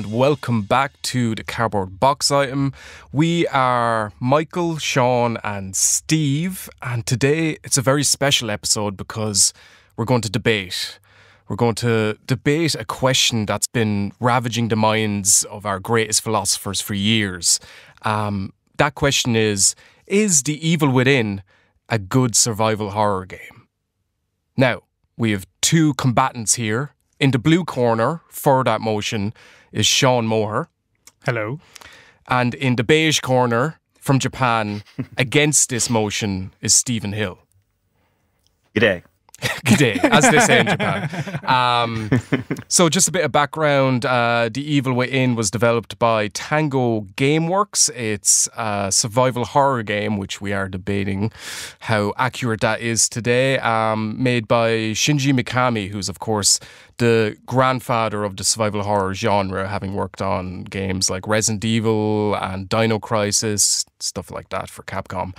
And welcome back to the Cardboard Box Item. We are Michael, Sean, and Steve, and today it's a very special episode because we're going to debate. We're going to debate a question that's been ravaging the minds of our greatest philosophers for years. Um, that question is Is The Evil Within a good survival horror game? Now, we have two combatants here. In the blue corner for that motion is Sean Moore. Hello. And in the beige corner from Japan against this motion is Stephen Hill. G'day. Good day, as they say in Japan. Um, so, just a bit of background uh, The Evil Within was developed by Tango Gameworks. It's a survival horror game, which we are debating how accurate that is today. Um, made by Shinji Mikami, who's, of course, the grandfather of the survival horror genre, having worked on games like Resident Evil and Dino Crisis, stuff like that for Capcom.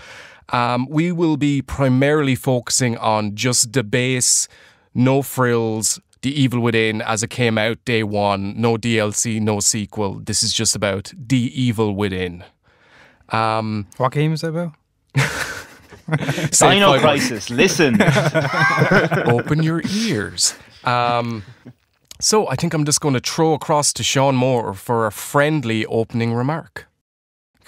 Um, we will be primarily focusing on just the base, no frills, The Evil Within as it came out day one, no DLC, no sequel. This is just about The Evil Within. Um, what game is that about? Dino Crisis, listen. Open your ears. Um, so I think I'm just going to throw across to Sean Moore for a friendly opening remark.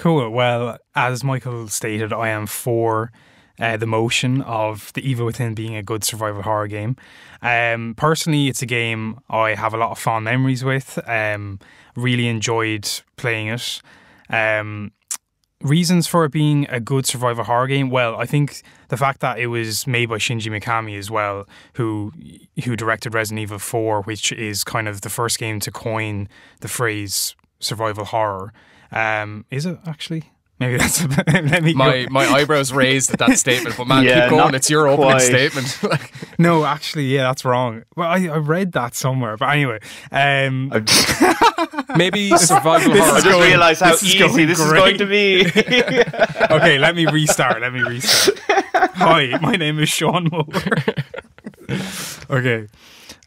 Cool. Well, as Michael stated, I am for uh, the motion of The Evil Within being a good survival horror game. Um, personally, it's a game I have a lot of fond memories with. Um, really enjoyed playing it. Um, reasons for it being a good survival horror game? Well, I think the fact that it was made by Shinji Mikami as well, who who directed Resident Evil 4, which is kind of the first game to coin the phrase survival horror. Um, is it actually? Maybe that's a bit, let me my go. my eyebrows raised at that statement, but man, Yeah, keep going. It's your opening quite. statement. Like, no, actually, yeah, that's wrong. Well, I, I read that somewhere, but anyway, um, I just, maybe survival This horror. I is just going- realised how this easy going this is going to be. okay, let me restart. Let me restart. Hi, my name is Sean Moore. okay.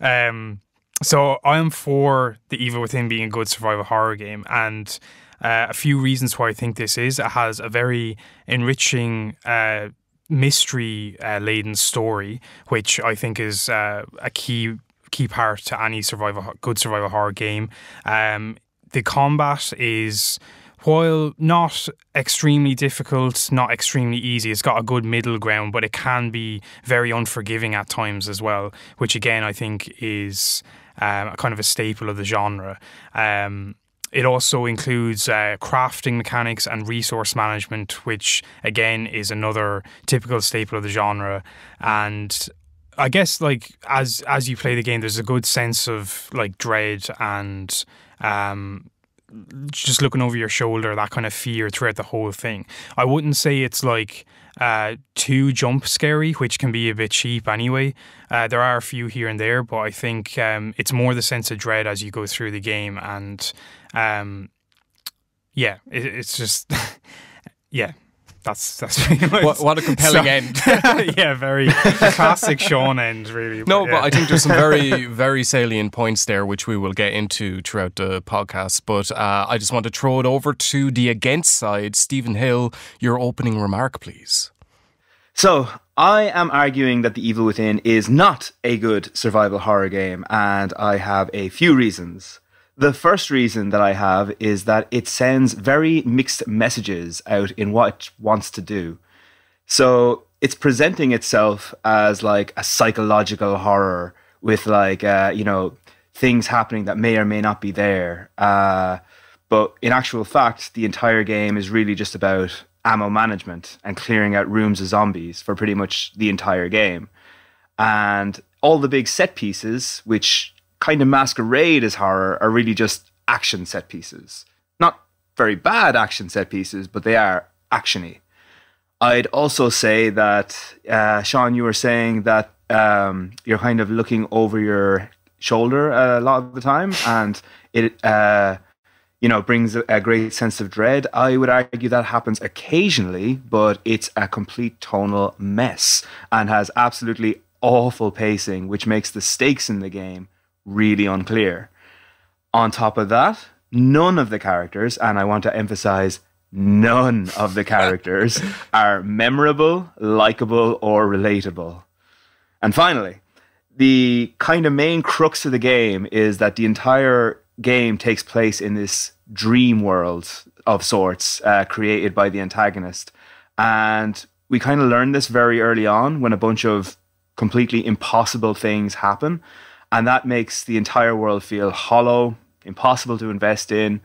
Um, so I am for The Evil Within being a good survival horror game, and uh, a few reasons why I think this is. It has a very enriching. Uh, mystery uh, laden story which i think is uh, a key key part to any survival good survival horror game um, the combat is while not extremely difficult, not extremely easy, it's got a good middle ground, but it can be very unforgiving at times as well, which again I think is um, kind of a staple of the genre. Um, it also includes uh, crafting mechanics and resource management, which again is another typical staple of the genre. And I guess like as as you play the game, there's a good sense of like dread and um, just looking over your shoulder, that kind of fear throughout the whole thing. I wouldn't say it's like uh, too jump scary, which can be a bit cheap anyway. Uh, there are a few here and there, but I think um, it's more the sense of dread as you go through the game, and um, yeah, it, it's just yeah. That's that's pretty much What, what a compelling So- end. yeah, very classic Sean end, really. No, yeah. but I think there's some very, very salient points there, which we will get into throughout the podcast. But uh, I just want to throw it over to the against side. Stephen Hill, your opening remark, please. so, I am arguing that The Evil Within is not a good survival horror game, and I have a few reasons. The first reason that I have is that it sends very mixed messages out in what it wants to do. So it's presenting itself as like a psychological horror with like uh, you know things happening that may or may not be there. Uh, but in actual fact, the entire game is really just about ammo management and clearing out rooms of zombies for pretty much the entire game. And all the big set pieces, which kind of masquerade as horror, are really just action set pieces. Not very bad action set pieces, but they are actiony. I'd also say that, uh, Sean, you were saying that um, you're kind of looking over your shoulder a lot of the time, and it, uh, you know, brings a, a great sense of dread. I would argue that happens occasionally, but it's a complete tonal mess and has absolutely awful pacing, which makes the stakes in the game really unclear. On top of that, none of the characters, and I want to emphasize none of the characters, are memorable, likable, or relatable. And finally, the kind of main crux of the game is that the entire game takes place in this dream world of sorts uh, created by the antagonist. And we kind of learn this very early on when a bunch of completely impossible things happen. And that makes the entire world feel hollow, impossible to invest in.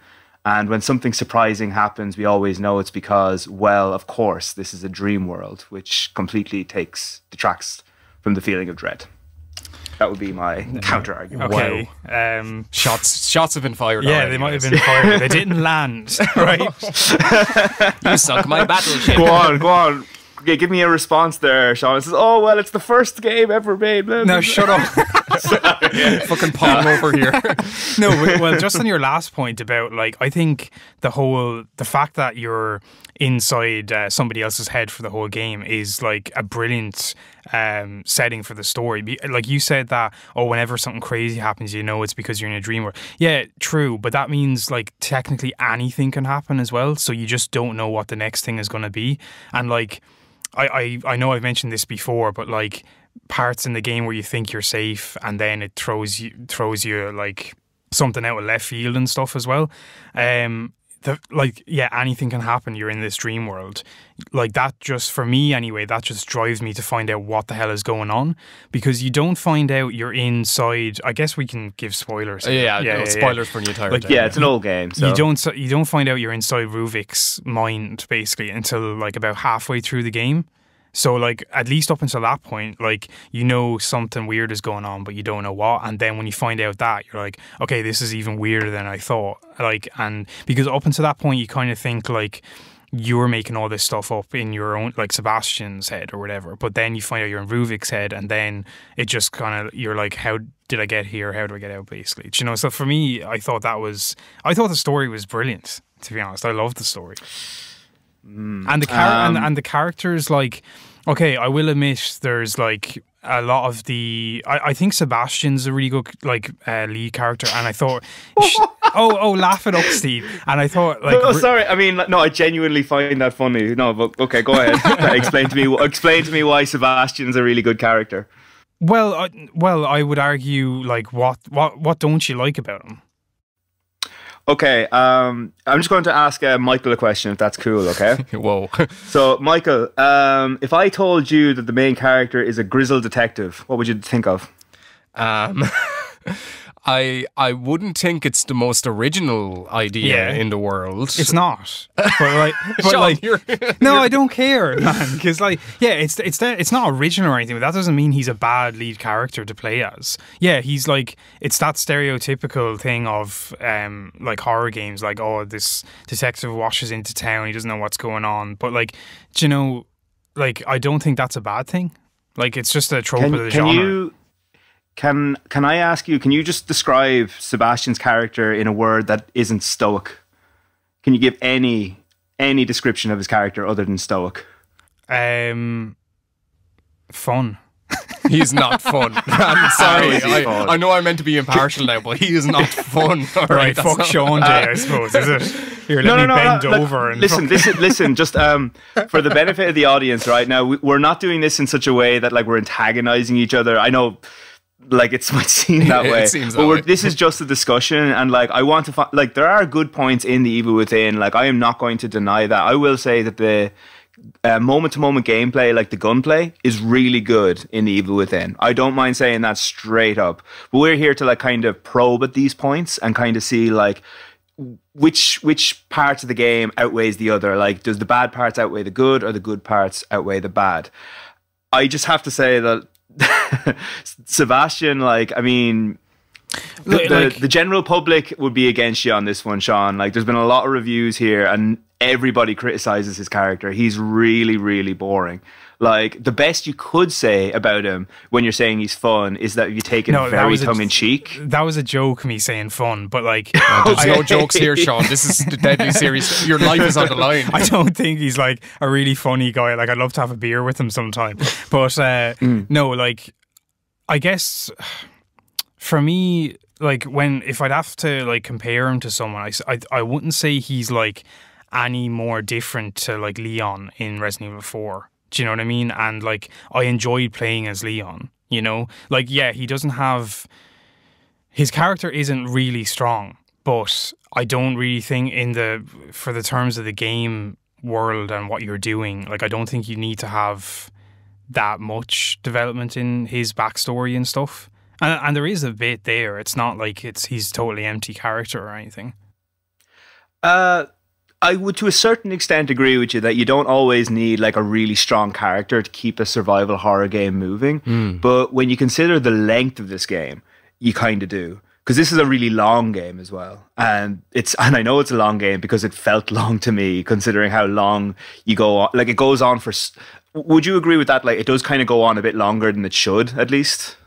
And when something surprising happens, we always know it's because, well, of course, this is a dream world, which completely takes, detracts from the feeling of dread. That would be my counter argument. Okay. Um, Shots, shots have been fired. yeah, already, they might have been fired. They didn't land, right? You sunk my battleship. Go on, go on. Okay, give me a response there, Sean. It says, "Oh well, it's the first game ever made." Blah, blah, No, blah." shut up. Fucking palm over here. no, well, just on your last point about like, I think the whole the fact that you're inside uh, somebody else's head for the whole game is like a brilliant um, setting for the story. Like you said that, oh, whenever something crazy happens, you know it's because you're in a dream world. Yeah, true, but that means like technically anything can happen as well. So you just don't know what the next thing is going to be, and like. I, I, I know I've mentioned this before, but like parts in the game where you think you're safe and then it throws you throws you like something out of left field and stuff as well. Um the, like yeah, anything can happen. You're in this dream world, like that. Just for me, anyway, that just drives me to find out what the hell is going on because you don't find out you're inside. I guess we can give spoilers. here. Yeah, no, spoilers for the entire Like, thing. Yeah, it's an old game. So. You don't you don't find out you're inside Ruvik's mind basically until like about halfway through the game. So like at least up until that point, like you know something weird is going on, but you don't know what. And then when you find out that, you're like, okay, this is even weirder than I thought. Like and because up until that point, you kind of think like you're making all this stuff up in your own like Sebastian's head or whatever. But then you find out you're in Ruvik's head, and then it just kind of you're like, how did I get here? How do I get out? Basically, Do you know. So for me, I thought that was I thought the story was brilliant. To be honest, I loved the story. And the char- and, um, and the characters like okay i will admit there's like a lot of the i, I think sebastian's a really good like uh, lead character and i thought sh- oh oh laugh it up steve and i thought like oh, sorry. I mean, no, I genuinely find that funny. No, but okay, go ahead. explain to me. Explain to me why Sebastian's a really good character. well I, well i would argue like what what what don't you like about him Okay, um, I'm just going to ask uh, Michael a question, if that's cool. Okay. Whoa. so, Michael, um, if I told you that the main character is a grizzled detective, what would you think of? Um, I I wouldn't think it's the most original idea Yeah. in the world. it's not but like but Sean, like you're- no, I don't care, man. Because like, yeah, it's it's that it's not original or anything, but that doesn't mean he's a bad lead character to play as. Yeah, he's like it's that stereotypical thing of um like horror games, like oh this detective washes into town, he doesn't know what's going on, but like, do you know, like I don't think that's a bad thing. Like it's just a trope Can, of the can genre. you can can I ask you? Can you just describe Sebastian's character in a word that isn't stoic? Can you give any any description of his character other than stoic? Um, fun. He's not fun. I'm sorry. I, fun? I know I meant to be impartial now, but he is not fun. All Right, right, fuck Sean Day, I suppose. Is it? Here, let me bend like, over and listen, fuck- listen, listen. Just um, for the benefit of the audience, right now, we, we're not doing this in such a way that like we're antagonizing each other. I know, like it might seem that It way, seems but way. this is just a discussion, and like I want to find like there are good points in the evil within. Like I am not going to deny that. I will say that the moment to moment gameplay, like the gunplay, is really good in the Evil Within. I don't mind saying that straight up. But we're here to like kind of probe at these points and kind of see like which which parts of the game outweighs the other. Like, does the bad parts outweigh the good, or the good parts outweigh the bad? I just have to say that Sebastian, like, I mean, the, the, like- the general public would be against you on this one, Sean. Like, there's been a lot of reviews here, and everybody criticizes his character. He's really, really boring. Like, the best you could say about him when you're saying he's fun is that you take it No, very tongue in cheek. that was a joke, me saying fun, but like, There's no jokes here, Sean. This is the deadly serious. Your life is on the line. I don't think he's like a really funny guy. Like I'd love to have a beer with him sometime. But uh, Mm. no, like I guess for me, like when if I'd have to like compare him to someone, I, I, I wouldn't say he's like any more different to like Leon in Resident Evil 4. Do you know what I mean? And like I enjoyed playing as Leon, you know? Like yeah, he doesn't have his character isn't really strong, but I don't really think in the for the terms of the game world and what you're doing, like I don't think you need to have that much development in his backstory and stuff. And, and there is a bit there. It's not like it's he's totally empty character or anything. Uh I would to a certain extent agree with you that you don't always need like a really strong character to keep a survival horror game moving. Mm. But when you consider the length of this game, you kind of do. Because this is a really long game as well. And it's and I know it's a long game because it felt long to me considering how long you go on like it goes on for would you agree with that like it does kind of go on a bit longer than it should at least?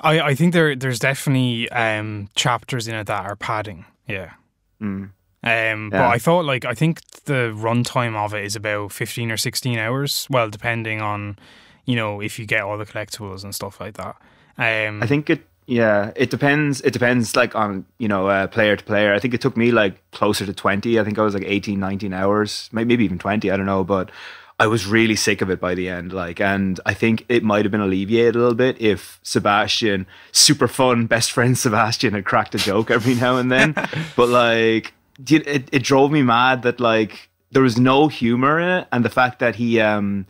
I, I think there there's definitely um, chapters in it that are padding. Yeah. Mm. Um, But I thought, like, I think the runtime of it is about 15 or 16 hours. Well, depending on, you know, if you get all the collectibles and stuff like that. Um, I think it, yeah, it depends. It depends, like, on, you know, uh, player to player. I think it took me, like, closer to 20. I think I was, like, 18, 19 hours, maybe even 20. I don't know. But I was really sick of it by the end. Like, and I think it might have been alleviated a little bit if Sebastian, super fun best friend Sebastian, had cracked a joke every now and then. but like, it, it drove me mad that like there was no humor in it, and the fact that he um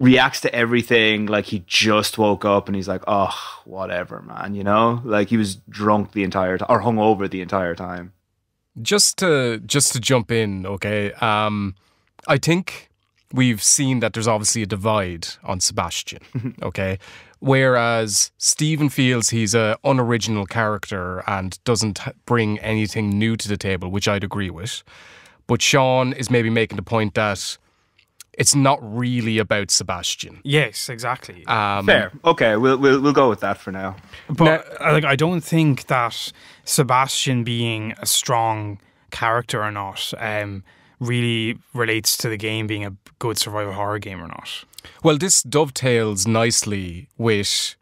reacts to everything like he just woke up and he's like, oh, whatever, man. You know, like he was drunk the entire time or hungover the entire time. Just to just to jump in, okay. Um, I think we've seen that there's obviously a divide on Sebastian, okay? Whereas Stephen feels he's a unoriginal character and doesn't bring anything new to the table, which I'd agree with. But Sean is maybe making the point that it's not really about Sebastian. Yes, exactly. Um, Fair. Okay, we'll, we'll we'll go with that for now. But now, like, I don't think that Sebastian being a strong character or not um, really relates to the game being a good survival horror game or not. Well, this dovetails nicely with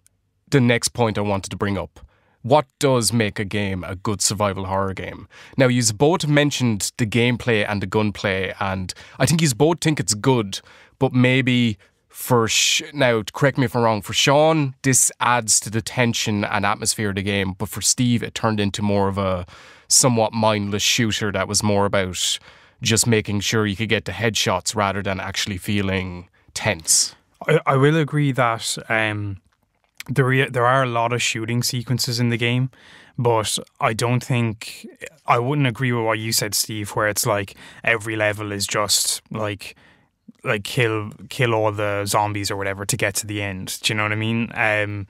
the next point I wanted to bring up. What does make a game a good survival horror game? Now, you both mentioned the gameplay and the gunplay, and I think you both think it's good, but maybe for now, correct me if I'm wrong. For Sean, this adds to the tension and atmosphere of the game, but for Steve, it turned into more of a somewhat mindless shooter that was more about just making sure you could get the headshots rather than actually feeling tense. I, I will agree that um, there there are a lot of shooting sequences in the game, but I don't think I wouldn't agree with what you said, Steve. Where it's like every level is just like like kill kill all the zombies or whatever to get to the end. Do you know what I mean? Um,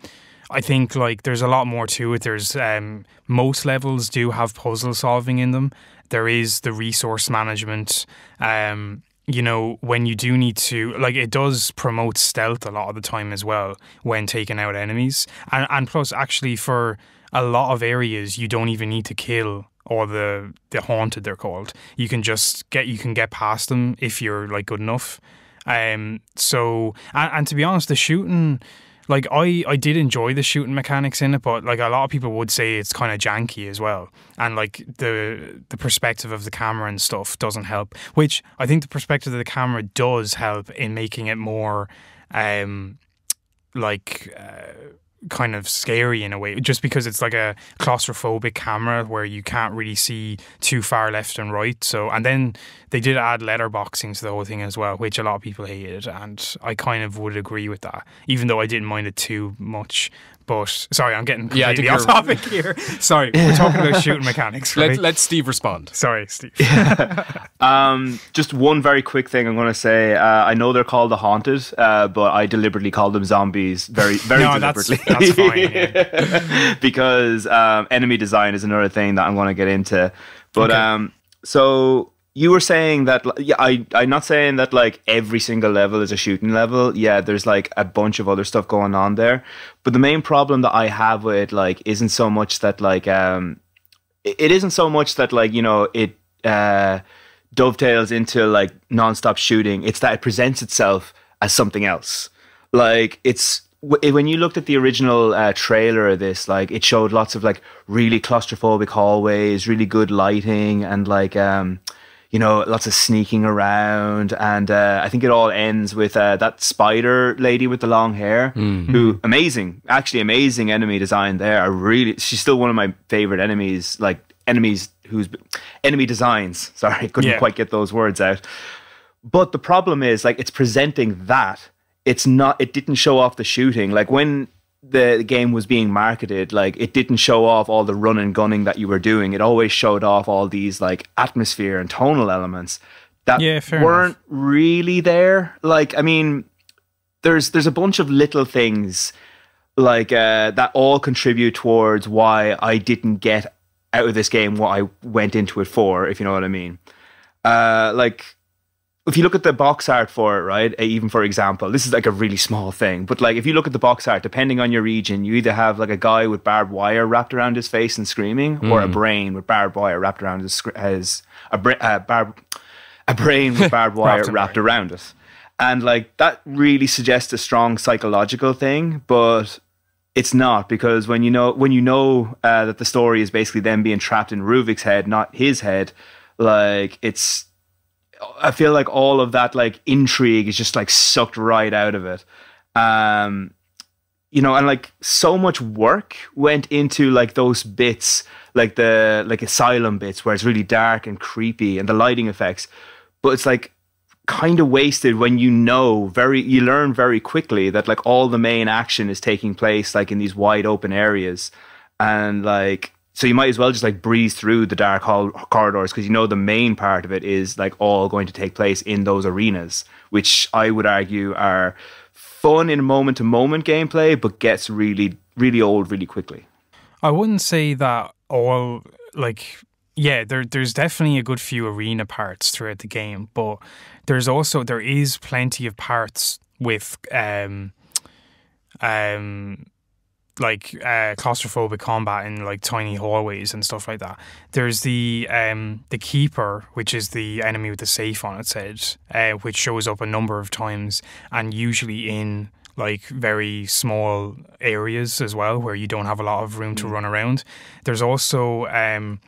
I think like there's a lot more to it. There's um, most levels do have puzzle solving in them, there is the resource management. Um, you know, when you do need to, like, it does promote stealth a lot of the time as well when taking out enemies. And, and plus, actually, for a lot of areas, you don't even need to kill or the the haunted they're called. You can just get you can get past them if you're like good enough. Um. So and, and to be honest, the shooting like I, I did enjoy the shooting mechanics in it, but like a lot of people would say it's kind of janky as well, and like the the perspective of the camera and stuff doesn't help. Which I think the perspective of the camera does help in making it more, um, like. Uh, kind of scary in a way, just because it's like a claustrophobic camera where you can't really see too far left and right. So, and then they did add letterboxing to the whole thing as well, which a lot of people hated, and I kind of would agree with that, even though I didn't mind it too much. But sorry, I'm getting completely yeah, off topic here. sorry, we're talking about shooting mechanics. Right? Let, let Steve respond. Sorry, Steve. um, just one very quick thing I'm going to say. Uh, I know they're called the haunted, uh, but I deliberately call them zombies. Very, very no, deliberately. That's, that's fine. Yeah. because um, enemy design is another thing that I'm going to get into. But okay. um, so you were saying that yeah i i'm not saying that like every single level is a shooting level. Yeah there's like a bunch of other stuff going on there. But the main problem that i have with it like isn't so much that like um it isn't so much that like you know it uh dovetails into like non-stop shooting. It's that it presents itself as something else. Like it's when you looked at the original uh, trailer of this, like it showed lots of like really claustrophobic hallways, really good lighting, and like um, you know, lots of sneaking around. And uh, I think it all ends with uh, that spider lady with the long hair, mm-hmm. who amazing, actually amazing enemy design there. I really, she's still one of my favorite enemies, like enemies whose enemy designs. Sorry, couldn't yeah. quite get those words out. But the problem is, like, it's presenting that. It's not. It didn't show off the shooting. Like when the game was being marketed, like it didn't show off all the run and gunning that you were doing. It always showed off all these like atmosphere and tonal elements that yeah, weren't enough. really there. Like, I mean, there's there's a bunch of little things like uh, that all contribute towards why I didn't get out of this game what I went into it for, if you know what I mean. Uh, like if you look at the box art for it, right, even for example, this is like a really small thing, but like if you look at the box art, depending on your region, you either have like a guy with barbed wire wrapped around his face and screaming, mm. or a hmm. brain with barbed wire wrapped around his, his a, bra- uh, barb, a brain with barbed wire wrapped around it. And like that really suggests a strong psychological thing, but it's not because when you know when you know uh, that the story is basically them being trapped in Ruvik's head, not his head, like it's I feel like all of that like intrigue is just like sucked right out of it. Um, you know, and like so much work went into like those bits, like the like asylum bits where it's really dark and creepy and the lighting effects. But it's like kind of wasted when you know very you learn very quickly that like all the main action is taking place like in these wide open areas and like so you might as well just like breeze through the dark hall corridors because you know the main part of it is like all going to take place in those arenas, which I would argue are fun in a moment to moment gameplay, but gets really, really old really quickly. I wouldn't say that all like yeah, there there's definitely a good few arena parts throughout the game, but there's also there is plenty of parts with um um like uh, claustrophobic combat in like tiny hallways and stuff like that. There's the um, the keeper, which is the enemy with the safe on its head, uh, which shows up a number of times and usually in like very small areas as well, where you don't have a lot of room to mm. run around. There's also um,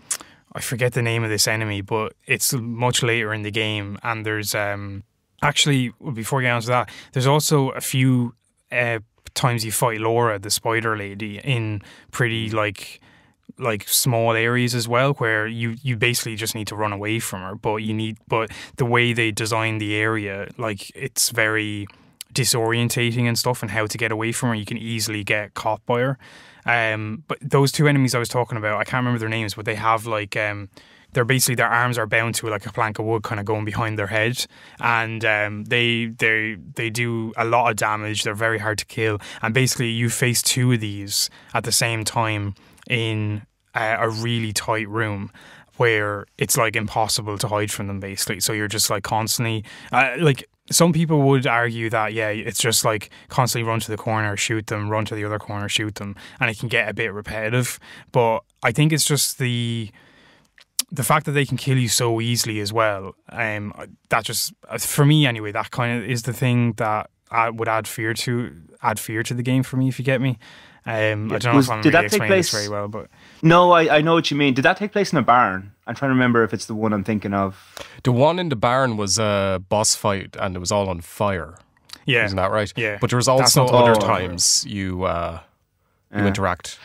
I forget the name of this enemy, but it's much later in the game, and there's um, actually before getting on to that, there's also a few uh, times you fight Laura, the spider lady, in pretty like like small areas as well where you you basically just need to run away from her. But you need but the way they design the area like it's very disorientating and stuff and how to get away from her. You can easily get caught by her. Um but those two enemies i was talking about i can't remember their names but they have like um they're basically their arms are bound to like a plank of wood, kind of going behind their head, and um, they they they do a lot of damage. They're very hard to kill, and basically you face two of these at the same time in a, a really tight room where it's like impossible to hide from them basically. So you're just like constantly uh, like some people would argue that yeah it's just like constantly run to the corner shoot them run to the other corner shoot them and it can get a bit repetitive. But i think it's just the the fact that they can kill you so easily as well, um, that just for me anyway, that kind of is the thing that I would add fear to add fear to the game for me. If you get me, um, I don't know Was, if I'm did really that take place, very well, but no, I, I know what you mean. Did that take place in a barn? I'm trying to remember if it's the one I'm thinking of. The one in the barn was a boss fight, and it was all on fire. Yeah, isn't that right? Yeah, but there was also other times you uh, you yeah. interact.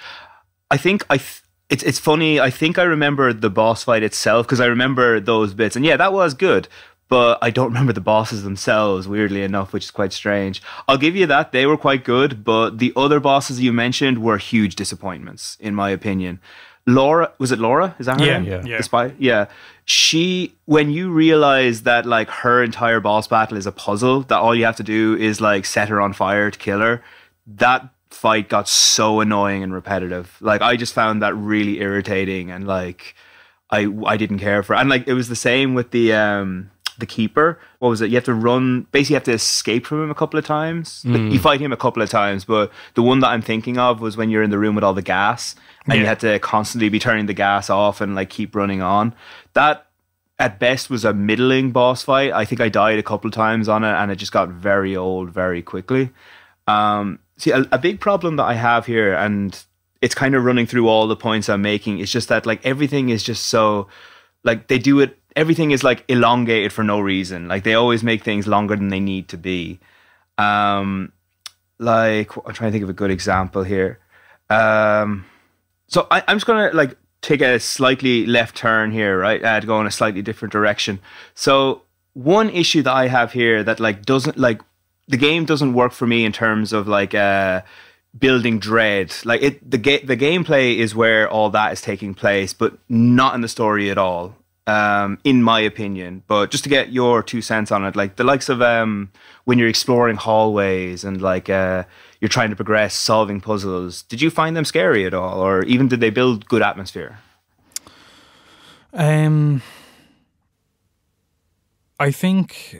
I think I. Th- it's it's funny. I think I remember the boss fight itself because I remember those bits, and yeah, that was good. But I don't remember the bosses themselves, weirdly enough, which is quite strange. I'll give you that; they were quite good, but the other bosses you mentioned were huge disappointments, in my opinion. Laura, was it Laura? Is that her yeah, name? Yeah, yeah. The spy? Yeah. She, when you realize that like her entire boss battle is a puzzle, that all you have to do is like set her on fire to kill her, that fight got so annoying and repetitive. Like I just found that really irritating and like I I didn't care for it. And like it was the same with the um the keeper. What was it? You have to run basically you have to escape from him a couple of times. Mm. You fight him a couple of times, but the one that I'm thinking of was when you're in the room with all the gas and yeah. you had to constantly be turning the gas off and like keep running on. That at best was a middling boss fight. I think I died a couple of times on it and it just got very old very quickly. Um, see a, a big problem that I have here, and it's kind of running through all the points I'm making. It's just that like everything is just so like they do it. Everything is like elongated for no reason. Like they always make things longer than they need to be. Um, like I'm trying to think of a good example here. Um, so I, I'm just gonna like take a slightly left turn here, right? Uh, to go in a slightly different direction. So one issue that I have here that like doesn't like the game doesn't work for me in terms of like uh building dread. Like it the ga- the gameplay is where all that is taking place, but not in the story at all. Um, in my opinion. But just to get your two cents on it, like the likes of um when you're exploring hallways and like uh you're trying to progress solving puzzles, did you find them scary at all? Or even did they build good atmosphere? Um I think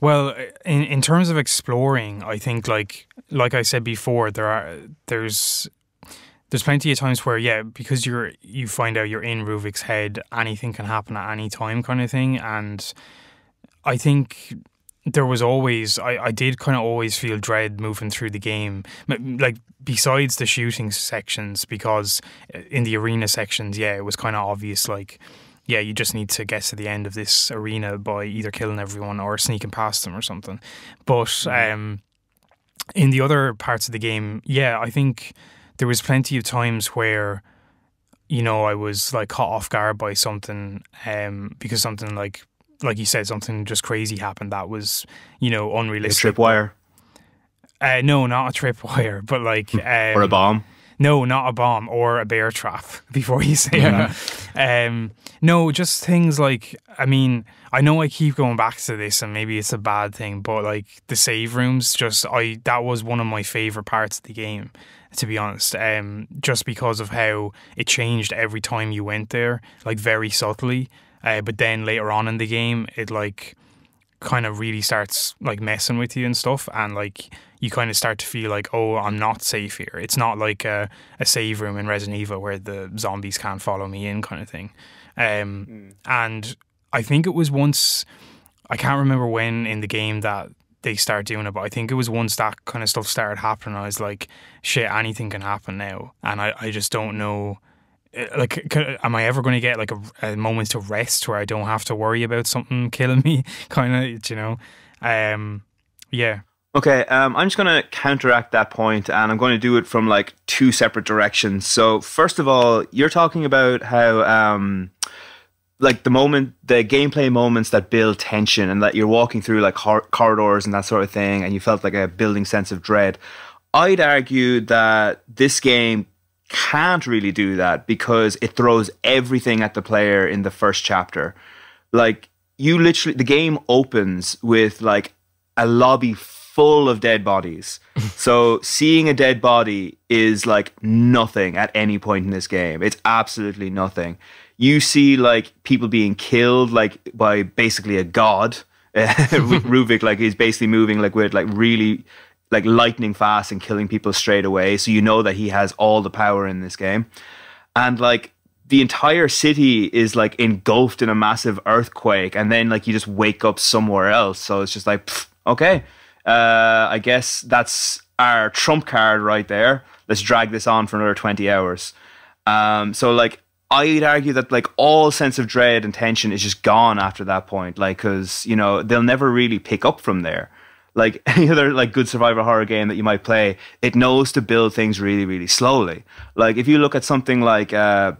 well, in in terms of exploring, I think like like I said before, there are there's there's plenty of times where yeah, because you're you find out you're in Ruvik's head, anything can happen at any time, kind of thing, and I think there was always I, I did kind of always feel dread moving through the game like besides the shooting sections because uh, in the arena sections yeah it was kind of obvious like yeah, you just need to get to the end of this arena by either killing everyone or sneaking past them or something. But mm-hmm. um, in the other parts of the game, yeah, I think there was plenty of times where you know I was like caught off guard by something um, because something like like you said something just crazy happened that was you know unrealistic. A tripwire. Uh, no, not a tripwire, but like um, or a bomb. No, not a bomb or a bear trap. Before you say that, um, no, just things like I mean, I know I keep going back to this, and maybe it's a bad thing, but like the save rooms, just I that was one of my favorite parts of the game, to be honest. Um, just because of how it changed every time you went there, like very subtly. Uh, but then later on in the game, it like kind of really starts like messing with you and stuff, and like you kind of start to feel like, oh, I'm not safe here. It's not like a, a save room in Resident Evil where the zombies can't follow me in, kind of thing. Um, mm. And I think it was once, I can't remember when in the game that they start doing it, but I think it was once that kind of stuff started happening. I was like, shit, anything can happen now. And I, I just don't know. Eh, like, am I ever going to get like a, a, moment to rest where I don't have to worry about something killing me? kind of, you know? Um, yeah. Okay, um, I'm just going to counteract that point and I'm going to do it from like two separate directions. So, first of all, you're talking about how, um, like, the moment, the gameplay moments that build tension and that you're walking through like cor- corridors and that sort of thing, and you felt like a building sense of dread. I'd argue that this game can't really do that because it throws everything at the player in the first chapter. Like, you literally, the game opens with like a lobby full of dead bodies. so seeing a dead body is like nothing at any point in this game. It's absolutely nothing. You see like people being killed like by basically a god. Ruvik like he's basically moving like with like really like lightning fast and killing people straight away. So you know that he has all the power in this game. And like the entire city is like engulfed in a massive earthquake and then like you just wake up somewhere else. So it's just like pff, okay uh, I guess that's our trump card right there. Let's drag this on for another 20 hours. Um, so, like, I'd argue that, like, all sense of dread and tension is just gone after that point. Like, because, you know, they'll never really pick up from there. Like any other like good survival horror game that you might play, it knows to build things really, really slowly. Like if you look at something like uh,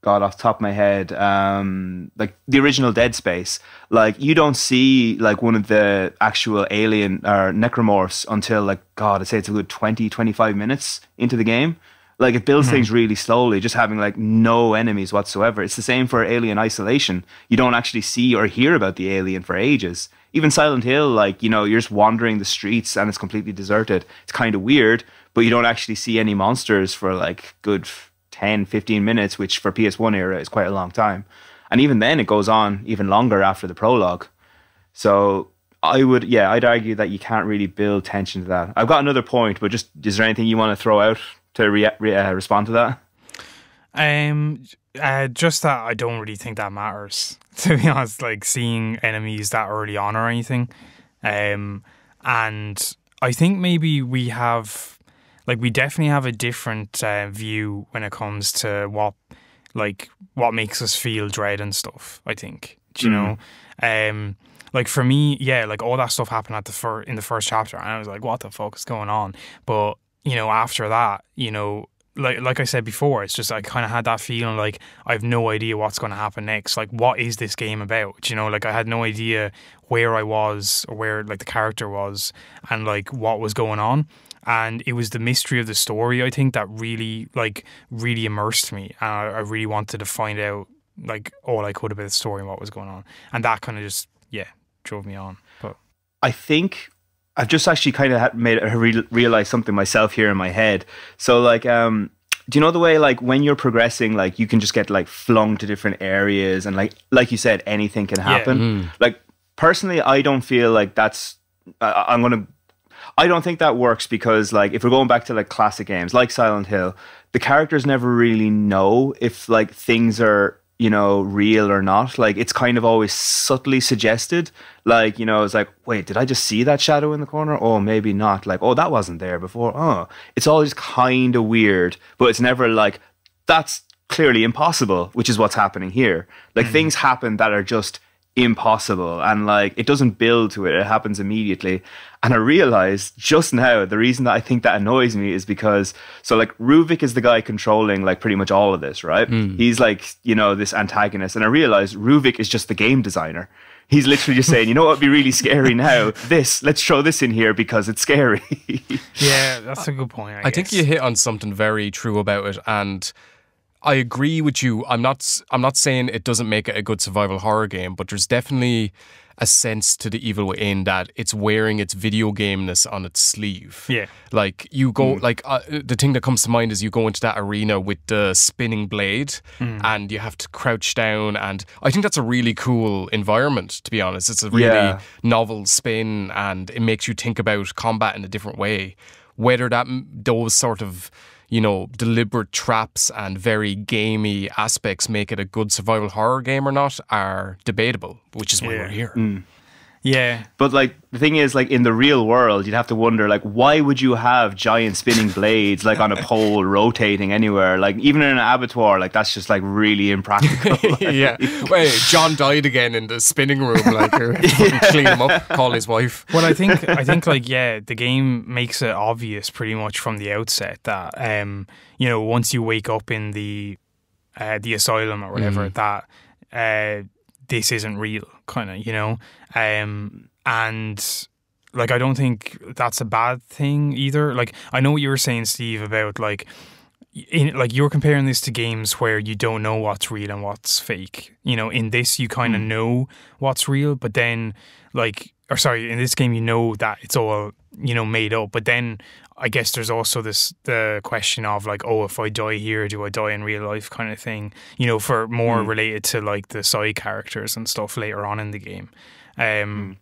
God off top of my head, um, like the original Dead Space, like you don't see like one of the actual alien or necromorphs until like God, I'd say it's a good 20, 25 minutes into the game. Like it builds mm-hmm. things really slowly, just having like no enemies whatsoever. It's the same for Alien Isolation. You don't actually see or hear about the alien for ages. Even Silent Hill, like, you know, you're just wandering the streets and it's completely deserted. It's kind of weird, but you don't actually see any monsters for like good 10, 15 minutes, which for PS1 era is quite a long time. And even then, it goes on even longer after the prologue. So I would, yeah, I'd argue that you can't really build tension to that. I've got another point, but just is there anything you want to throw out to re- re- uh, respond to that? Um, uh, just that I don't really think that matters. To be honest, like seeing enemies that early on or anything, um, and I think maybe we have, like, we definitely have a different uh, view when it comes to what, like, what makes us feel dread and stuff. I think, Do you know, um, like for me, yeah, like all that stuff happened at the fir- in the first chapter, and I was like, what the fuck is going on? But you know, after that, you know, like like I said before, it's just I kind of had that feeling like I have no idea what's going to happen next. Like, what is this game about? You know, like I had no idea where I was or where like the character was and like what was going on. And it was the mystery of the story, I think, that really like really immersed me, and I, I really wanted to find out like all I could about the story and what was going on, and that kind of just yeah drove me on. But I think I've just actually kind of made re- realize something myself here in my head. So like, um, do you know the way like when you're progressing, like you can just get like flung to different areas, and like like you said, anything can happen. Yeah. Mm. Like personally, I don't feel like that's. Uh, I'm gonna. I don't think that works because like if we're going back to like classic games like Silent Hill, the characters never really know if like things are you know, real or not. Like it's kind of always subtly suggested. Like, you know, it's like, wait, did I just see that shadow in the corner? Oh, maybe not. Like, oh, that wasn't there before. Oh, it's always kind of weird, but it's never like, that's clearly impossible, which is what's happening here. Like mm. things happen that are just impossible. And like it doesn't build to it. It happens immediately. And i realized just now the reason that i think that annoys me is because so like ruvik is the guy controlling like pretty much all of this right? Mm. he's like you know this antagonist. And i realized ruvik is just the game designer. He's literally just saying you know what would be really scary now? This. Let's throw this in here because it's scary. Yeah that's a good point i, I think you hit on something very true about it. And I agree with you. I'm not. I'm not saying it doesn't make it a good survival horror game, but there's definitely a sense to the evil within that it's wearing its video gameness on its sleeve. Yeah. Like you go, mm. like uh, the thing that comes to mind is you go into that arena with the spinning blade mm. and you have to crouch down. And I think that's a really cool environment, to be honest. It's a really yeah. novel spin and it makes you think about combat in a different way. Whether that, those sort of you know, deliberate traps and very gamey aspects make it a good survival horror game or not are debatable, which is why yeah. we're here. Mm. Yeah. But like the thing is like in the real world you'd have to wonder like why would you have giant spinning blades like on a pole rotating anywhere like even in an abattoir like that's just like really impractical. like. yeah. Wait, John died again in the spinning room like yeah. clean him up, call his wife. Well, I think I think like yeah, the game makes it obvious pretty much from the outset that um you know once you wake up in the uh, the asylum or whatever mm. that uh this isn't real, kind of, you know? Um, and like, I don't think that's a bad thing either. Like, I know what you were saying, Steve, about like, in, like you're comparing this to games where you don't know what's real and what's fake. You know, in this you kind of mm. know what's real, but then like, or sorry, in this game you know that it's all you know made up. But then I guess there's also this the question of like, oh, if I die here, do I die in real life, kind of thing. You know, for more mm. related to like the side characters and stuff later on in the game. Um, mm.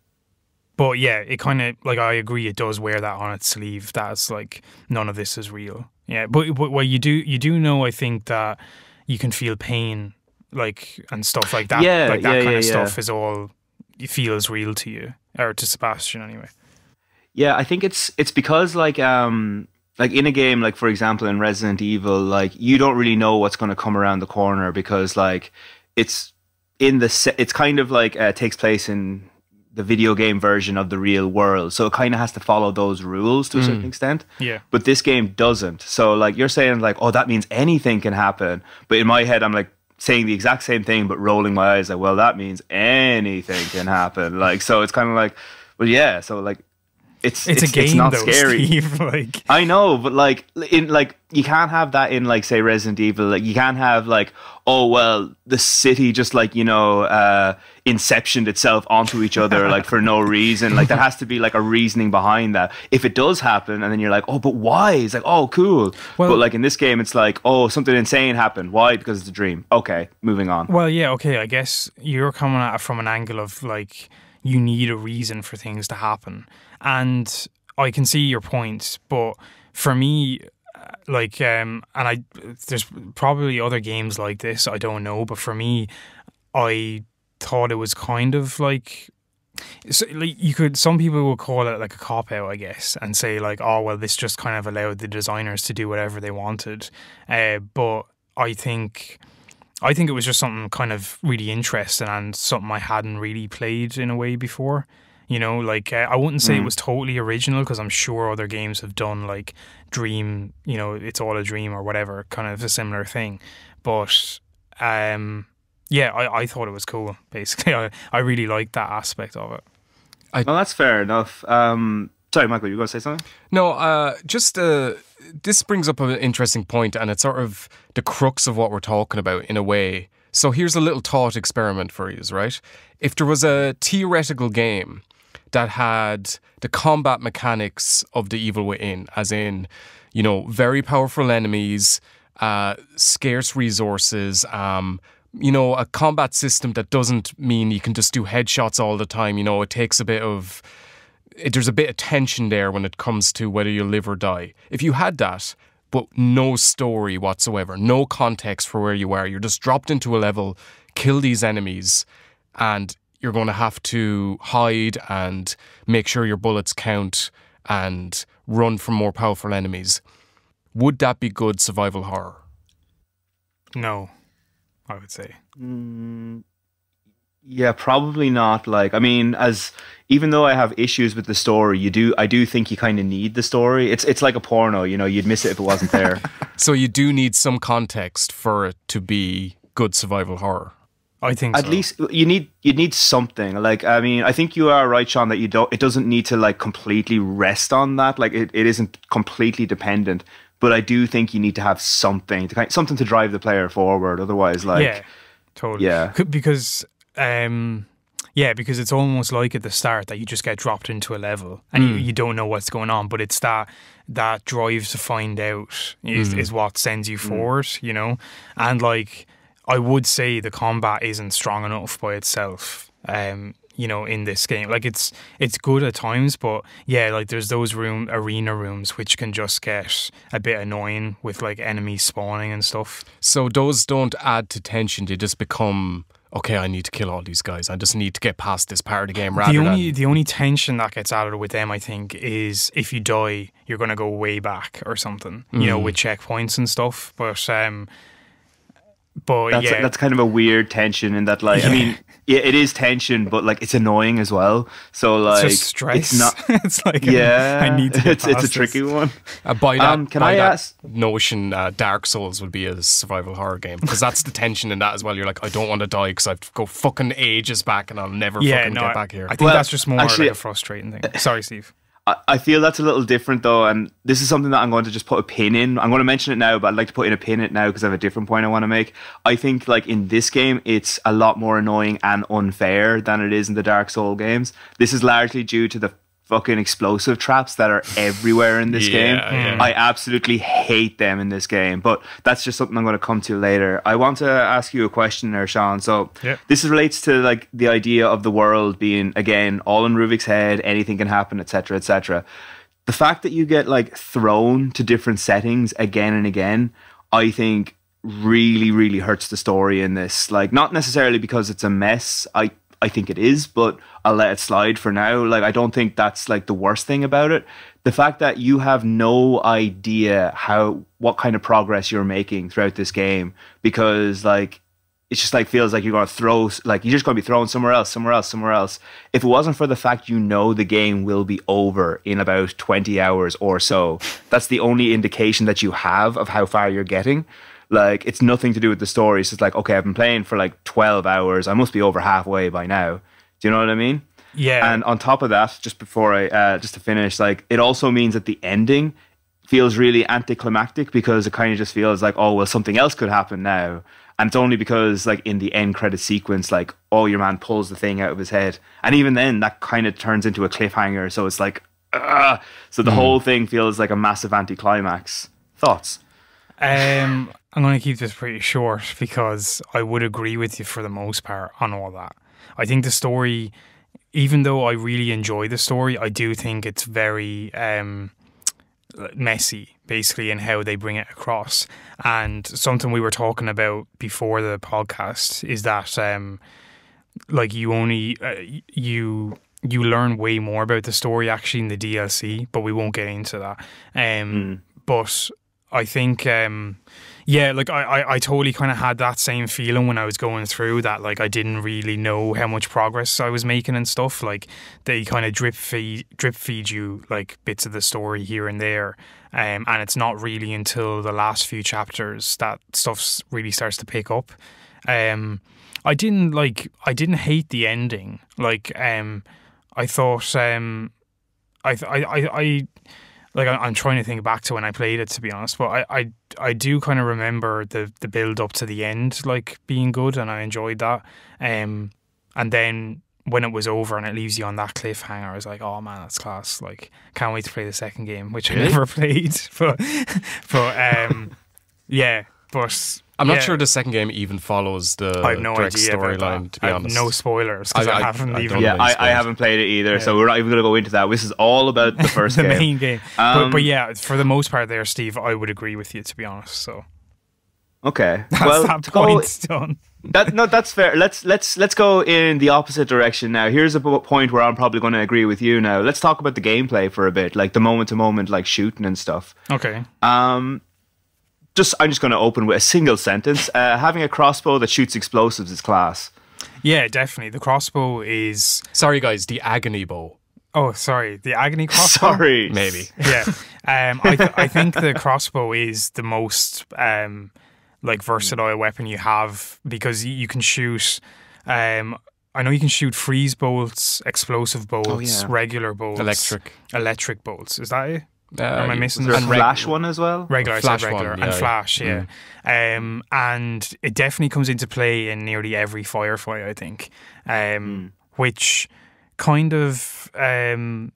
But yeah, it kind of like I agree. It does wear that on its sleeve. That's like none of this is real. Yeah, but but well, you do you do know I think that you can feel pain like and stuff like that. Yeah, like that yeah, kind yeah, of yeah. stuff is all feels real to you or to Sebastian anyway. Yeah, I think it's it's because like um like in a game like for example in Resident Evil like you don't really know what's going to come around the corner because like it's in the se- it's kind of like uh, takes place in the video game version of the real world. So it kind of has to follow those rules to a certain mm. extent. Yeah. But this game doesn't. So like you're saying like oh that means anything can happen. But in my head i'm like saying the exact same thing but rolling my eyes like well that means anything can happen. Like so it's kind of like well yeah so like it's it's, it's a game it's not though, scary. Steve, like I know, but like in like you can't have that in like say Resident Evil. Like you can't have like oh well the city just like you know uh inceptioned itself onto each other like for no reason. Like there has to be like a reasoning behind that. If it does happen, and then you're like oh but why? It's like oh cool. Well, but like in this game, it's like oh something insane happened. Why? Because it's a dream. Okay, moving on. Well, yeah, okay. I guess you're coming at it from an angle of like you need a reason for things to happen. And I can see your point, but for me, uh, like, um, and I, there's probably other games like this, I don't know, but for me, I thought it was kind of like so, like you could some people will call it like a cop out, I guess, and say like, oh well, this just kind of allowed the designers to do whatever they wanted. Uh, but I think I think it was just something kind of really interesting and something I hadn't really played in a way before. You know, like uh, I wouldn't say mm. it was totally original because I'm sure other games have done like Dream, you know, it's all a dream or whatever, kind of a similar thing. But um, yeah, I, I thought it was cool. Basically, I, I really liked that aspect of it. I, well, that's fair enough. Um, sorry, Michael, you going to say something? No, uh, just uh, this brings up an interesting point, and it's sort of the crux of what we're talking about in a way. So here's a little thought experiment for you, right? If there was a theoretical game that had the combat mechanics of the evil within, as in, you know, very powerful enemies, uh, scarce resources, um, you know, a combat system that doesn't mean you can just do headshots all the time. You know, it takes a bit of, it, there's a bit of tension there when it comes to whether you live or die. If you had that, but no story whatsoever, no context for where you are, you're just dropped into a level, kill these enemies, and you're going to have to hide and make sure your bullets count and run from more powerful enemies. Would that be good survival horror? No. I would say. Mm, yeah, probably not. Like, I mean, as even though I have issues with the story, you do, I do think you kind of need the story. It's it's like a porno, you know, you'd miss it if it wasn't there. so you do need some context for it to be good survival horror. I think at so. least you need you need something. Like I mean, I think you are right, Sean, that you don't. It doesn't need to like completely rest on that. Like it, it isn't completely dependent but I do think you need to have something to kind something to drive the player forward. Otherwise, like yeah, totally, yeah, because um, yeah, because it's almost like at the start that you just get dropped into a level and mm. you, you don't know what's going on, but it's that that drive to find out is mm. is what sends you mm. forward, you know, and like. I would say the combat isn't strong enough by itself. Um, you know in this game like it's it's good at times but yeah like there's those room arena rooms which can just get a bit annoying with like enemies spawning and stuff so those don't add to tension they just become okay i need to kill all these guys i just need to get past this part of the game rather the only than... the only tension that gets added with them i think is if you die you're going to go way back or something mm. you know mm. with checkpoints and stuff but um but that's yeah, that's kind of a weird tension in that like yeah. I mean yeah, it is tension, but like it's annoying as well. So like it's, stress. it's not. it's like yeah, I need to. it's it's a tricky this. one. Uh, by that, um, can by I that ask? notion, uh, Dark Souls would be a survival horror game because that's the tension in that as well. You're like, I don't want to die because I've go fucking ages back and I'll never yeah, fucking no, get back here. I think well, that's just more actually, like a frustrating thing. Sorry, Steve. I feel that's a little different though, and this is something that I'm going to just put a pin in. I'm going to mention it now, but I'd like to put in a pin in it now because I have a different point I want to make. I think like in this game, it's a lot more annoying and unfair than it is in the Dark Soul games. This is largely due to the fucking explosive traps that are everywhere in this yeah, game. Yeah. Hmm. I absolutely hate them in this game, but that's just something I'm going to come to later. I want to ask you a question there, Sean. So yeah. this relates to like the idea of the world being again all in Ruvik's head, anything can happen, etc., etc. The fact that you get like thrown to different settings again and again, I think really really hurts the story in this. Like not necessarily because it's a mess. I I think it is, but I'll let it slide for now. Like I don't think that's like the worst thing about it. The fact that you have no idea how what kind of progress you're making throughout this game because like it's just like feels like you're gonna throw like you're just gonna be thrown somewhere else, somewhere else, somewhere else. If it wasn't for the fact you know the game will be over in about 20 hours or so, that's the only indication that you have of how far you're getting. Like it's nothing to do with the story. It's just like, okay, I've been playing for like 12 hours. I must be over halfway by now. Do you know what I mean? Yeah. And on top of that, just before I, uh, just to finish, like it also means that the ending feels really anticlimactic because it kind of just feels like, oh, well, something else could happen now. And it's only because, like, in the end credit sequence, like, oh, your man pulls the thing out of his head. And even then, that kind of turns into a cliffhanger. So it's like, uh, so the mm. whole thing feels like a massive anticlimax. Thoughts? Um, I'm going to keep this pretty short because I would agree with you for the most part on all that. I think the story, even though I really enjoy the story, I do think it's very um, messy, basically, in how they bring it across. And something we were talking about before the podcast is that, um, like, you only uh, you you learn way more about the story actually in the DLC, but we won't get into that. Um, But I think, um, yeah, like I, I, I totally kind of had that same feeling when I was going through that. Like I didn't really know how much progress I was making and stuff. Like they kind of drip feed, drip feed you like bits of the story here and there. Um, and it's not really until the last few chapters that stuff really starts to pick up. Um, I didn't like. I didn't hate the ending. Like, um, I thought. Um, I, I, I, I like. I'm trying to think back to when I played it, to be honest. But I, I, I do kind of remember the the build up to the end, like being good, and I enjoyed that. Um, and then when it was over and it leaves you on that cliffhanger, I was like, oh man, that's class. Like, can't wait to play the second game, which I never played. But, but um, yeah. But I'm not yeah. sure the second game even follows the I have no direct storyline. To be I have honest, no spoilers because I- I, I- haven't I even don't Yeah, really I, I haven't played it either, so we're not even going to go into that. This is all about the first the game. main game. but, Um, but yeah, for the most part, there, Steve, I would agree with you to be honest. So Okay. that's well, that to go- done. that no, that's fair. Let's let's let's go in the opposite direction now. Here's a point where I'm probably going to agree with you now. Let's talk about the gameplay for a bit, like the moment to moment, like shooting and stuff. Okay. Um, just I'm just going to open with a single sentence. Uh, having a crossbow that shoots explosives is class. Yeah, definitely. The crossbow is. Sorry, guys, the agony bow. Oh, sorry. The agony crossbow. Sorry, Maybe. yeah. Um, I, th- I think the crossbow is the most um, like versatile weapon you have because you can shoot. Um, I know you can shoot freeze bolts, explosive bolts, yeah. regular bolts, Electric. electric bolts. Is that it? Uh, am I missing Is there a And reg- flash one as well? Regular, Flash regular, one, and yeah, flash, yeah. Um, and it definitely comes into play in nearly every firefight, I think. Um, which kind of um,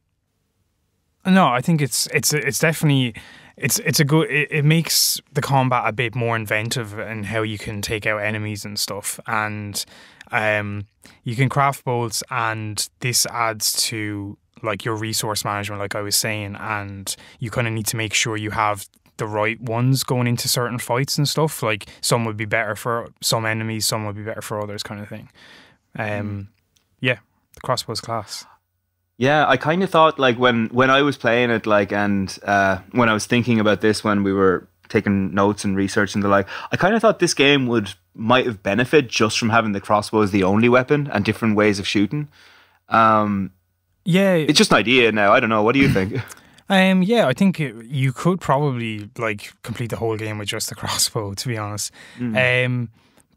no, I think it's it's it's definitely it's it's a good. It, it makes the combat a bit more inventive and how you can take out enemies and stuff, and um, you can craft bolts, and this adds to like your resource management, like I was saying, and you kind of need to make sure you have the right ones going into certain fights and stuff. Like some would be better for some enemies, some would be better for others, kind of thing. Um, yeah, the crossbow's class. Yeah, I kind of thought like when when I was playing it, like, and uh, when I was thinking about this when we were taking notes and research and the like, I kind of thought this game would might have benefit just from having the crossbow as the only weapon and different ways of shooting. Um, Yeah, it's just an idea now. I don't know. What do you think? Um, yeah, I think it, you could probably like complete the whole game with just the crossbow, to be honest. Um,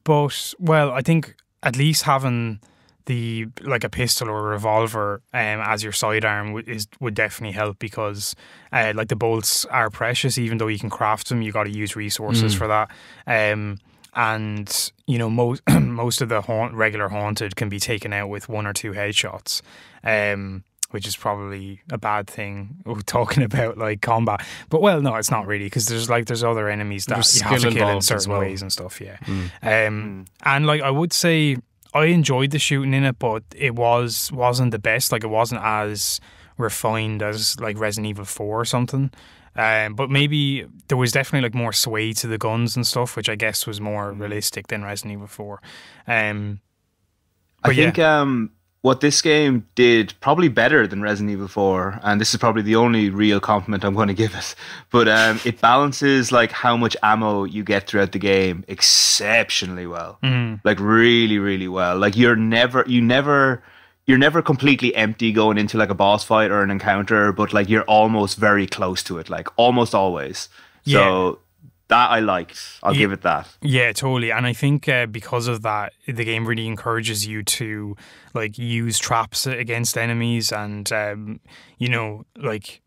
but well, I think at least having the like a pistol or a revolver um, as your sidearm would is would definitely help because uh, like the bolts are precious. Even though you can craft them, you got to use resources for that. Um, and you know most most of the haunt, regular haunted can be taken out with one or two headshots. Um, which is probably a bad thing talking about like combat but well no it's not really because there's like there's other enemies that There's you have to kill in certain well. ways and stuff yeah um and like i would say i enjoyed the shooting in it but it was wasn't the best like it wasn't as refined as like resident evil 4 or something um, but maybe there was definitely like more sway to the guns and stuff, which I guess was more realistic than Resident Evil 4. Um, I yeah. think um, what this game did probably better than Resident Evil 4, and this is probably the only real compliment I'm going to give it, but um, it balances like how much ammo you get throughout the game exceptionally well. Like really, really well. Like you're never, you never, you're never completely empty going into like a boss fight or an encounter, but like you're almost very close to it, like almost always. So that I liked. I'll Ye- give it that. Yeah, totally. And I think uh, because of that, the game really encourages you to like use traps against enemies, and um, you know, like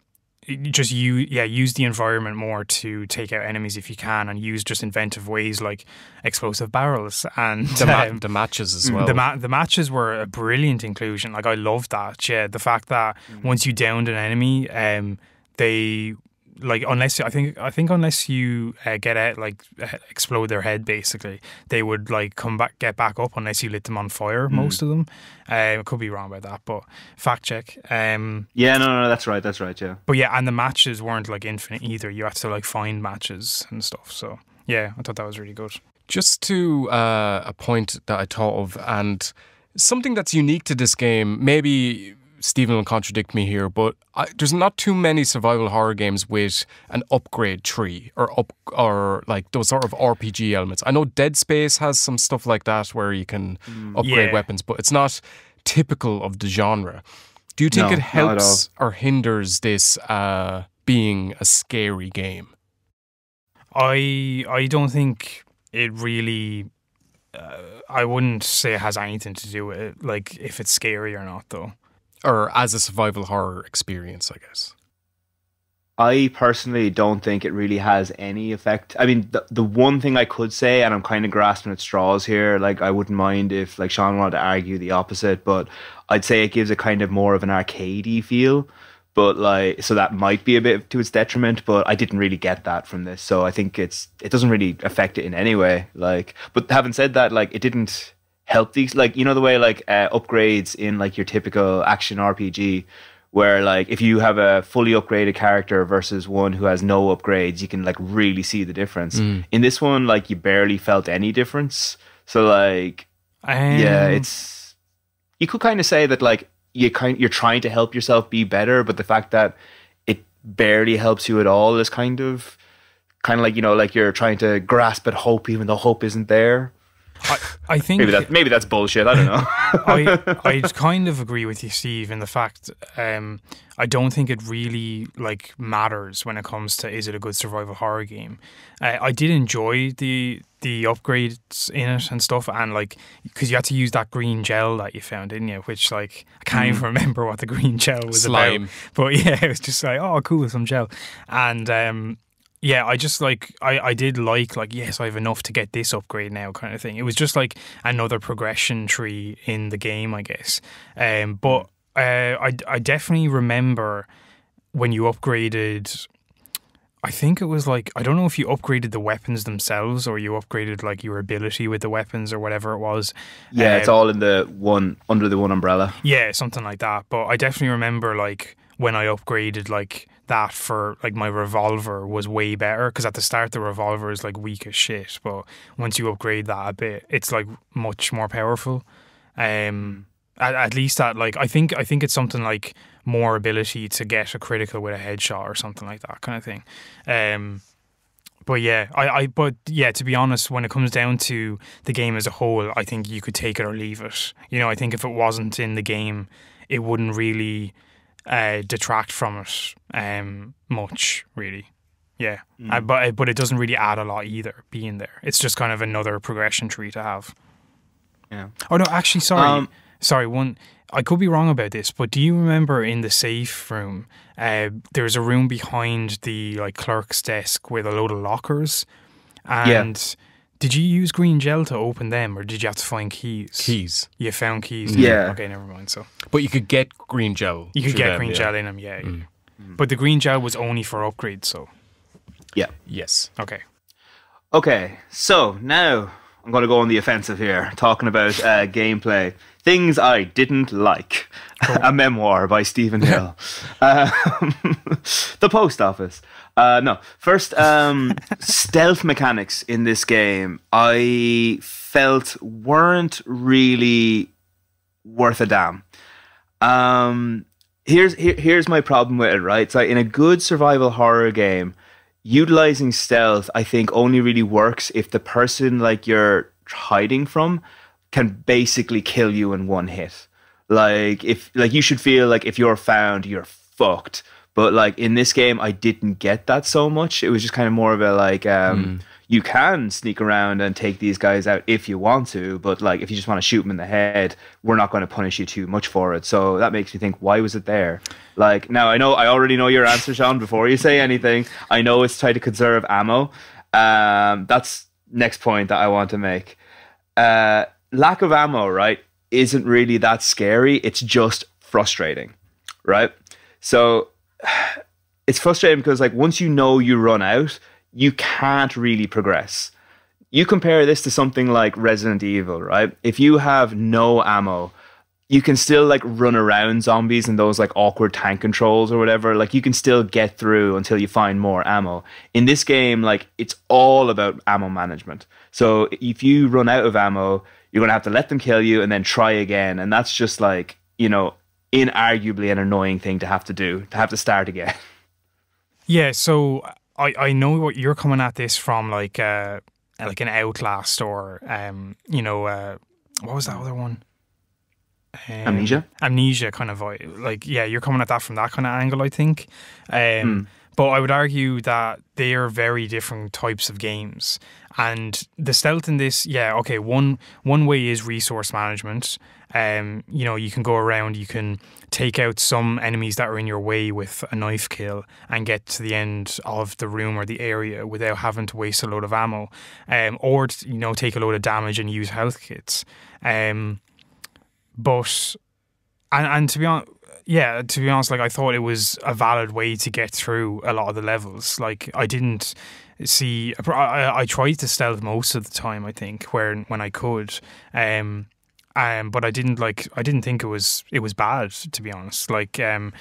just you yeah use the environment more to take out enemies if you can, and use just inventive ways like explosive barrels and The, ma- um, the matches as well. the ma- the matches were a brilliant inclusion. Like I loved that. Yeah, the fact that once you downed an enemy, um, they like unless I think I think unless you uh, get out like uh, explode their head basically, they would like come back get back up unless you lit them on fire. Most of them. Um, I could be wrong about that, but fact check. Um, Yeah, no, no, no, that's right. That's right. Yeah. but yeah, and the matches weren't like infinite either. You had to like find matches and stuff. So yeah, I thought that was really good. Just to uh, a point that I thought of, and something that's unique to this game, maybe Stephen will contradict me here, but I, there's not too many survival horror games with an upgrade tree or up or like those sort of RPG elements. I know Dead Space has some stuff like that where you can Mm. upgrade Yeah. weapons, but it's not typical of the genre. Do you think No, it not at all. helps or hinders this uh, being a scary game? I I don't think it really. Uh, I wouldn't say it has anything to do with it, like if it's scary or not, though. Or as a survival horror experience, I guess. I personally don't think it really has any effect. I mean, the, the one thing I could say, and I'm kind of grasping at straws here, like I wouldn't mind if like Sean wanted to argue the opposite, but I'd say it gives a kind of more of an arcadey feel. But like, so that might be a bit to its detriment. But I didn't really get that from this, so I think it's it doesn't really affect it in any way. Like, but having said that, like it didn't help these like you know the way like uh, upgrades in like your typical action RPG where like if you have a fully upgraded character versus one who has no upgrades you can like really see the difference. In this one like you barely felt any difference. So like yeah Um, it's you could kind of say that like you kind you're trying to help yourself be better but the fact that it barely helps you at all is kind of kind of like you know like you're trying to grasp at hope even though hope isn't there I, I think maybe that maybe that's bullshit i don't know I I kind of agree with you, Steve, in the fact um, I don't think it really like matters when it comes to is it a good survival horror game. Uh, I did enjoy the the upgrades in it and stuff, and like because you had to use that green gel that you found, didn't you? Which like I can't even remember what the green gel was Slime. about, but yeah, it was just like oh cool, some gel, and um, yeah, I just like I, I did like like yes, I have enough to get this upgrade now kind of thing. It was just like another progression tree in the game, I guess. Um, but uh, I I definitely remember when you upgraded. I think it was like I don't know if you upgraded the weapons themselves or you upgraded like your ability with the weapons or whatever it was. yeah it's Um, all in the one under the one umbrella yeah, something like that. But I definitely remember like when I upgraded like that for like my revolver was way better because at the start the revolver is like weak as shit, but once you upgrade that a bit, it's like much more powerful. Um, at, at least that like I think I think it's something like more ability to get a critical with a headshot or something like that kind of thing. Um, but yeah, I, I but yeah, to be honest, when it comes down to the game as a whole, I think you could take it or leave it. You know, I think if it wasn't in the game, it wouldn't really uh, detract from it um, much, really. Yeah, Uh, but but it doesn't really add a lot either. Being there, it's just kind of another progression tree to have. yeah Oh no, actually, sorry, Um, sorry. One, I could be wrong about this, but do you remember in the safe room, uh, there's a room behind the like clerk's desk with a load of lockers, and did you use green gel to open them, or did you have to find keys? Keys. You found keys. did you? Yeah. Okay, never mind. So But you could get green gel. you could get them, green yeah. gel in them, yeah. yeah. But the green gel was only for upgrades, so yeah Yes. okay. Okay, so now I'm going to go on the offensive here, talking about uh, gameplay. Things I didn't like. a memoir by Stephen Hill. uh, the post office. Uh, no, first, um, stealth mechanics in this game I felt weren't really worth a damn. Um, here's here, here's my problem with it. Right, so in a good survival horror game, utilizing stealth, I think, only really works if the person like you're hiding from can basically kill you in one hit. Like if like you should feel like if you're found, you're fucked. But like in this game, I didn't get that so much. It was just kind of more of a like um, you can sneak around and take these guys out if you want to, but like if you just want to shoot them in the head, we're not going to punish you too much for it. So that makes me think, why was it there? Like now, I know I already know your answer, Sean. Before you say anything, I know it's trying to conserve ammo. Um, that's next point that I want to make. Uh, lack of ammo, right, isn't really that scary. It's just frustrating, right? So it's frustrating because like once you know you run out, you can't really progress. You compare this to something like Resident Evil, right? If you have no ammo, you can still like run around zombies and those like awkward tank controls or whatever. Like you can still get through until you find more ammo. In this game, like it's all about ammo management. So if you run out of ammo, you're gonna have to let them kill you and then try again. And that's just like, you know, inarguably an annoying thing to have to do, to have to start again. Yeah, so I, I know what you're coming at this from, like uh, like an Outlast or um, you know, uh, what was that other one? Um, Amnesia? Amnesia, kind of like yeah, you're coming at that from that kind of angle, I think. Um, But I would argue that they are very different types of games, and the stealth in this, yeah, okay. One one way is resource management. Um, you know, you can go around, you can take out some enemies that are in your way with a knife kill and get to the end of the room or the area without having to waste a load of ammo, um, or you know, take a load of damage and use health kits. Um, but and, and to be honest, yeah, to be honest, like I thought it was a valid way to get through a lot of the levels. Like I didn't see, I, I tried to stealth most of the time. I think where when I could, um, um, but I didn't like. I didn't think it was it was bad to be honest. Like, um,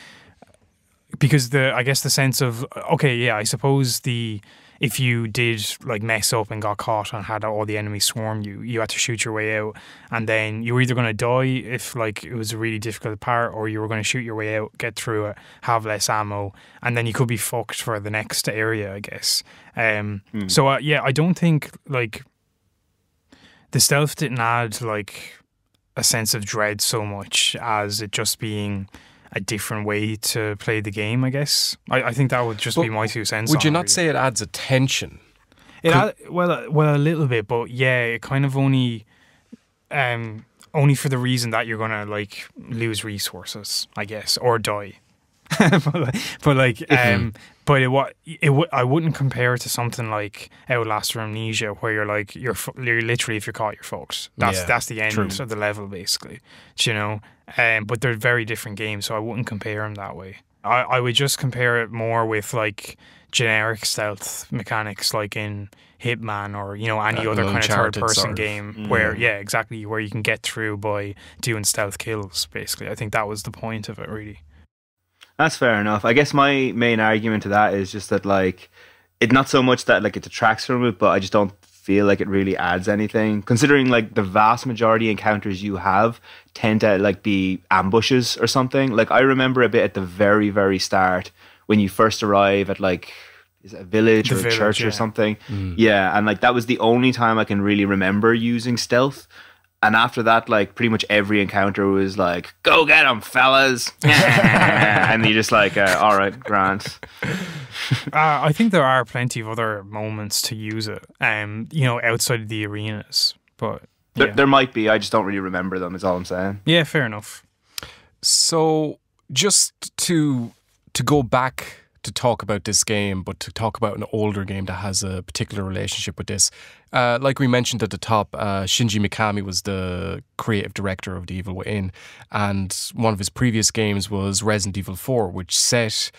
because the I guess the sense of okay, yeah, I suppose the if you did like mess up and got caught and had all the enemies swarm you, you had to shoot your way out, and then you were either going to die if like it was a really difficult part, or you were going to shoot your way out, get through it, have less ammo, and then you could be fucked for the next area, I guess. Um, Hmm. So uh, yeah, I don't think like the stealth didn't add like a sense of dread so much as it just being a different way to play the game. I guess I, I think that would just be my two cents. Would you not really. say it adds a tension? It had, well, uh, well, a little bit, but yeah, it kind of only, um, only for the reason that you're gonna like lose resources, I guess, or die. but, like- but like, um, but it what it w- I wouldn't compare it to something like Outlast or Amnesia, where you're like you're you're literally if you're caught, you're fucked. That's Yeah, that's the end true. of the level, basically. Do you know? Um, but they're very different games, so I wouldn't compare them that way. I, I would just compare it more with like generic stealth mechanics, like in Hitman or you know any Uh, other kind of third person sort of. game where yeah, exactly where you can get through by doing stealth kills. Basically, I think that was the point of it, really. That's fair enough. I guess my main argument to that is just that like it not so much that like it detracts from it, but I just don't feel like it really adds anything. Considering like the vast majority encounters you have tend to like be ambushes or something. Like I remember a bit at the very, very start when you first arrive at like is it a village The or a village, church yeah. or something. Mm. Yeah, and like that was the only time I can really remember using stealth. And after that, like pretty much every encounter was like, "Go get them, fellas!" and you're just like, uh, "All right, Grant." Uh, I think there are plenty of other moments to use it. Um, you know, outside of the arenas, but There, there might be. I just don't really remember them. Is all I'm saying. yeah, fair enough. So just to to go back to talk about this game, but to talk about an older game that has a particular relationship with this. Uh, like we mentioned at the top, uh, Shinji Mikami was the creative director of The Evil Within, and one of his previous games was Resident Evil 4, which set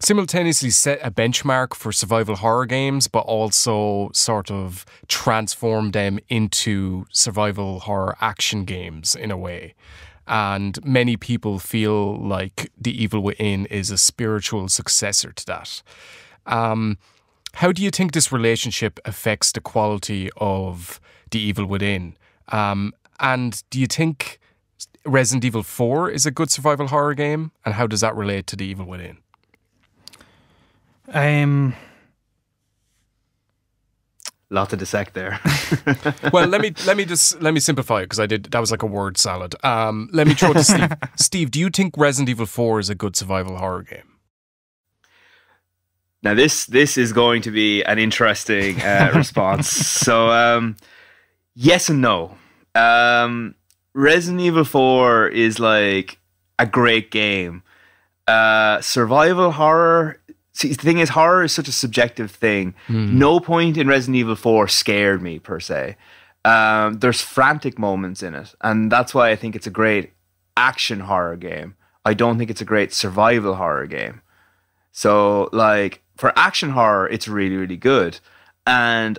simultaneously set a benchmark for survival horror games, but also sort of transformed them into survival horror action games in a way. And many people feel like The Evil Within is a spiritual successor to that. Um, how do you think this relationship affects the quality of The Evil Within? Um, and do you think Resident Evil 4 is a good survival horror game? And how does that relate to The Evil Within? Um, Lot to dissect there. well, let me let me just let me simplify it because I did that was like a word salad. Um, let me throw it to Steve. Steve, do you think Resident Evil Four is a good survival horror game? Now this this is going to be an interesting uh, response. So um, yes and no. Um, Resident Evil Four is like a great game. Uh, survival horror. See, the thing is, horror is such a subjective thing. No point in Resident Evil Four scared me per se. Um, there's frantic moments in it, and that's why I think it's a great action horror game. I don't think it's a great survival horror game. So like for action horror, it's really really good. And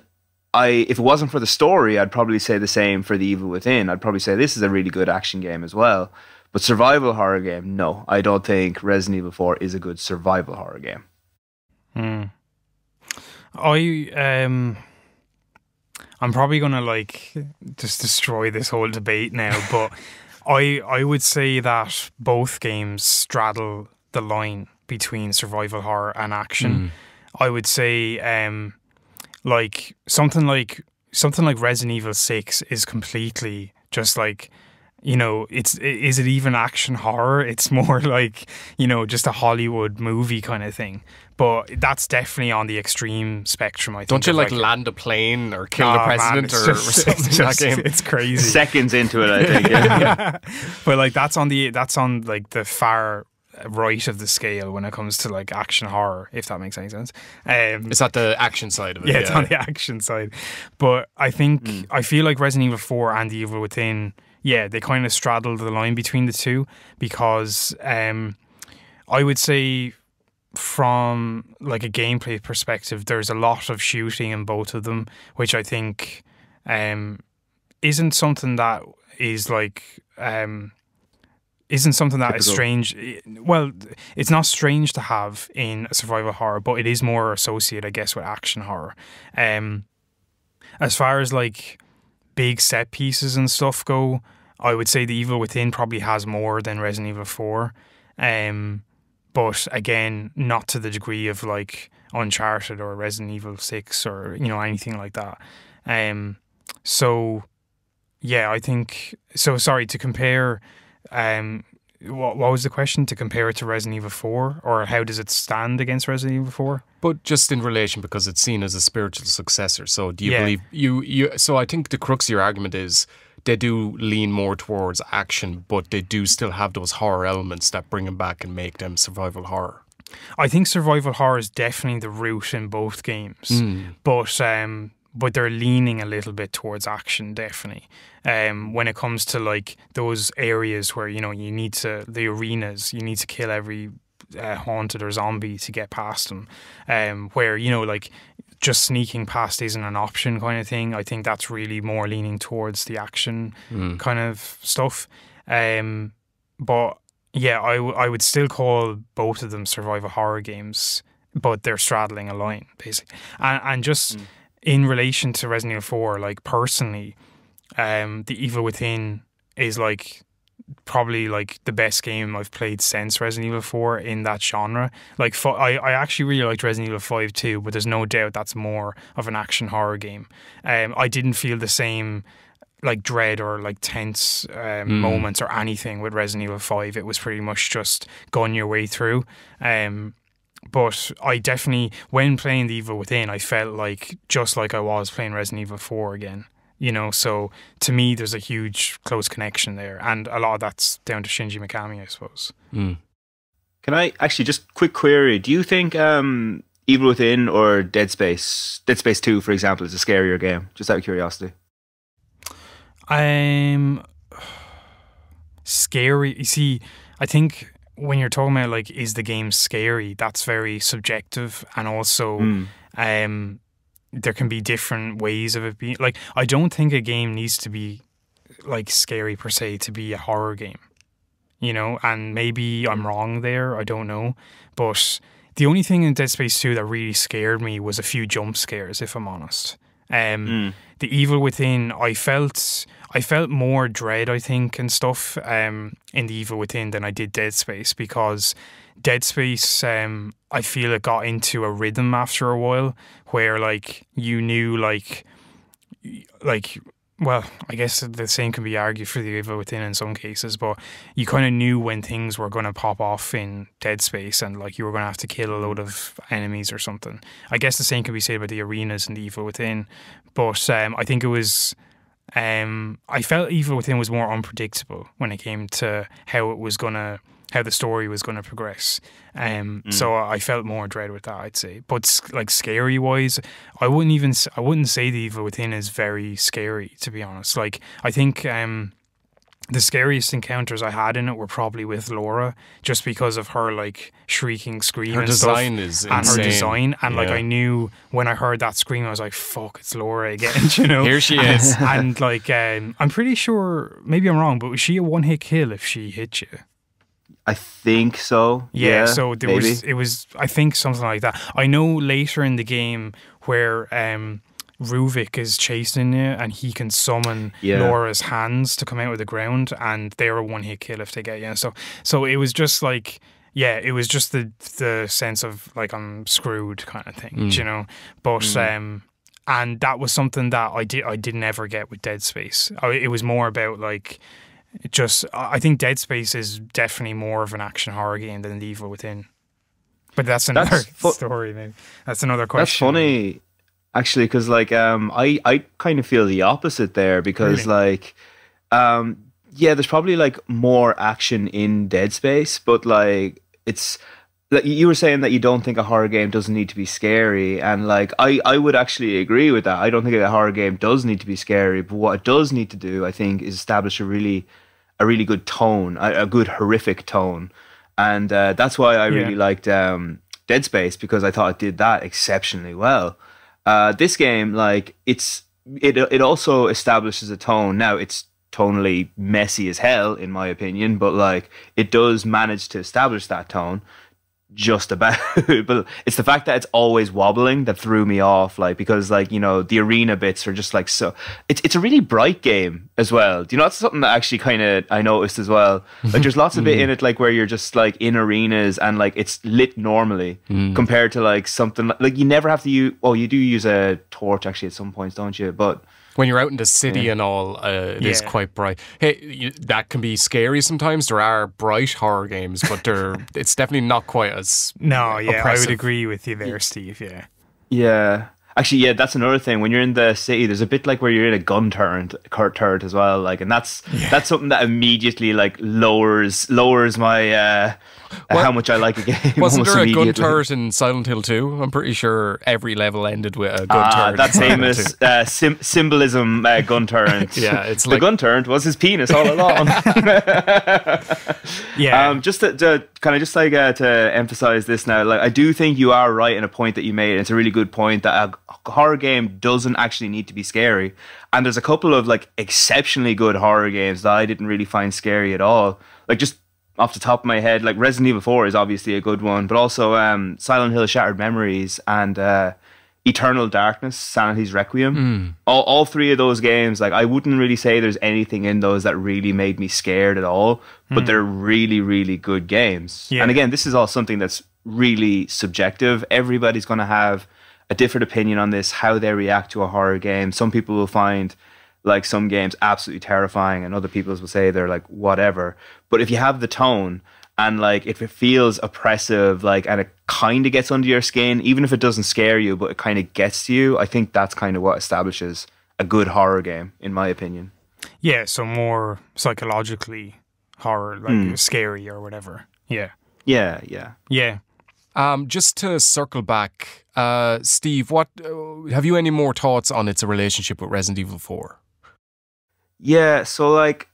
I if it wasn't for the story, I'd probably say the same for The Evil Within. I'd probably say this is a really good action game as well. But survival horror game, no, I don't think Resident Evil 4 is a good survival horror game. Hmm. I um, I'm probably gonna like just destroy this whole debate now, but I I would say that both games straddle the line between survival horror and action. I would say um like something like something like Resident Evil 6 is completely just like you know, it's is it even action horror? It's more like you know just a Hollywood movie kind of thing. But that's definitely on the extreme spectrum. I think. Don't you of, like, land a plane or kill the Oh, man, president it's or, just- or something it's in that game? It's crazy. Seconds into it, I think. Yeah. but like that's on the that's on like the far right of the scale when it comes to like action horror, if that makes any sense. Um, It's at the action side of it. yeah, it's on the action side. But I think I feel like Resident Evil 4 and The Evil Within, yeah, they kind of straddle the line between the two because um, I would say from like a gameplay perspective, there's a lot of shooting in both of them, which I think um, isn't something that is like um, isn't something that is Typical. strange. Well, it's not strange to have in a survival horror, but it is more associated, I guess, with action horror. Um, as far as like big set pieces and stuff go, I would say The Evil Within probably has more than Resident Evil Four. Um, but again, not to the degree of like Uncharted or Resident Evil Six or you know anything like that. Um, so yeah, I think so. Sorry to compare. Um, what what was the question? To compare it to Resident Evil Four, or how does it stand against Resident Evil Four? But just in relation, because it's seen as a spiritual successor. So do you Yeah. believe you you? So I think the crux of your argument is they do lean more towards action, but they do still have those horror elements that bring them back and make them survival horror. I think survival horror is definitely the root in both games, but um, but they're leaning a little bit towards action, definitely. Um, when it comes to like those areas where you know you need to the arenas, you need to kill every uh, haunted or zombie to get past them. Um, where you know like just sneaking past isn't an option kind of thing. I think that's really more leaning towards the action kind of stuff. Um, but yeah, I, w- I would still call both of them survival horror games, but they're straddling a line basically. And and just in relation to Resident Evil Four, like personally, um, The Evil Within is like probably like the best game I've played since Resident Evil 4 in that genre. Like I, I actually really liked Resident Evil 5 too, but there's no doubt that's more of an action horror game. Um, I didn't feel the same like dread or like tense um, moments or anything with Resident Evil 5. It was pretty much just going your way through. Um, but I definitely, when playing The Evil Within, I felt like just like I was playing Resident Evil 4 again. You know, so to me, there's a huge close connection there, and a lot of that's down to Shinji Mikami, I suppose. Can I actually just quick query? Do you think um, Evil Within or Dead Space, Dead Space Two, for example, is a scarier game? Just out of curiosity. Um, scary. You see, I think when you're talking about like, is the game scary? That's very subjective, and also, Mm. um, there can be different ways of it being. Like, I don't think a game needs to be like scary per se to be a horror game. You know, and maybe I'm wrong there. I don't know, but the only thing in Dead Space Two that really scared me was a few jump scares. If I'm honest. Um, the evil within i felt i felt more dread i think and stuff um in the evil within than i did dead space because dead space um i feel it got into a rhythm after a while where like you knew like like well i guess the same can be argued for the evil within in some cases but you kind of knew when things were going to pop off in dead space and like you were going to have to kill a load of enemies or something i guess the same can be said about the arenas in the evil within but um, I think it was. Um, I felt Evil Within was more unpredictable when it came to how it was gonna, how the story was gonna progress. Um, so I felt more dread with that, I'd say. But like scary wise, I wouldn't even, I wouldn't say the Evil Within is very scary, to be honest. Like I think um, the scariest encounters I had in it were probably with Laura, just because of her like shrieking scream Her and stuff design is and insane. her design. And like I knew when I heard that scream, I was like, "Fuck, it's Laura again," you know. Here she is. and like um, I'm pretty sure, maybe I'm wrong, but was she a one hit kill if she hit you? I think so. Yeah, so there maybe. was it was I think something like that. I know later in the game where um Ruvik is chasing you and he can summon Yeah. Laura's hands to come out of the ground and they're a one hit kill if they get you. So so it was just like yeah, it was just the the sense of like I'm screwed kind of thing, you know. But um and that was something that I did I didn't ever get with Dead Space. I, it was more about like just I think Dead Space is definitely more of an action horror game than The Evil Within. But that's another That's story, maybe. That's another question. That's funny, actually, because like um, I I kind of feel the opposite there because Really? like um, yeah, there's probably like more action in Dead Space, but like it's like you were saying that you don't think a horror game doesn't need to be scary, and like I I would actually agree with that. I don't think a horror game does need to be scary, but what it does need to do, I think, is establish a really a really good tone, a, a good horrific tone, and uh, that's why I really Yeah. liked um, Dead Space because I thought it did that exceptionally well. Uh, this game, like it's it it also establishes a tone. Now it's tonally messy as hell, in my opinion, but like it does manage to establish that tone just about but it's the fact that it's always wobbling that threw me off like because like you know the arena bits are just like so it's it's a really bright game as well. Do you know that's something that actually kind of i noticed as well. Like there's lots of bit mm. in it like where you're just like in arenas and like it's lit normally mm. compared to like something like, like you never have to use oh you do use a torch actually at some points don't you? But When you're out in the city and all, uh, it is Yeah. quite bright. Hey, you, that can be scary sometimes. There are bright horror games, but they're it's definitely not quite as No, yeah, I would agree with you there, Steve. Yeah. Yeah. Actually, yeah, that's another thing. When you're in the city, there's a bit like where you're in a gun turret, cur- turret as well. Like, and that's that's something that immediately like lowers lowers my uh, how much I like a game. Wasn't there a gun turret in Silent Hill 2? I'm pretty sure every level ended with a gun Ah, turret. that famous uh, sim- symbolism uh, gun turret. Yeah, it's the like- gun turret was his penis all along. Yeah. Um, just to, to kind of just like uh, to emphasize this now, like I do think you are right in a point that you made. It's a really good point that a horror game doesn't actually need to be scary. And there's a couple of like exceptionally good horror games that I didn't really find scary at all. Like just off the top of my head, like Resident Evil 4 is obviously a good one, but also um, Silent Hill Shattered Memories and uh, Eternal Darkness, Sanity's Requiem. All, all three of those games, like I wouldn't really say there's anything in those that really made me scared at all, but they're really, really good games. Yeah. And again, this is all something that's really subjective. Everybody's going to have a different opinion on this, how they react to a horror game. Some people will find like some games absolutely terrifying, and other people will say they're like whatever. But if you have the tone and like if it feels oppressive, like and it kind of gets under your skin, even if it doesn't scare you, but it kind of gets to you, I think that's kind of what establishes a good horror game, in my opinion. yeah, so more psychologically horror, like Hmm. scary or whatever. Yeah. Yeah, yeah. Yeah. Um, just to circle back, uh, Steve, what uh, have you any more thoughts on its relationship with Resident Evil 4? Yeah, so like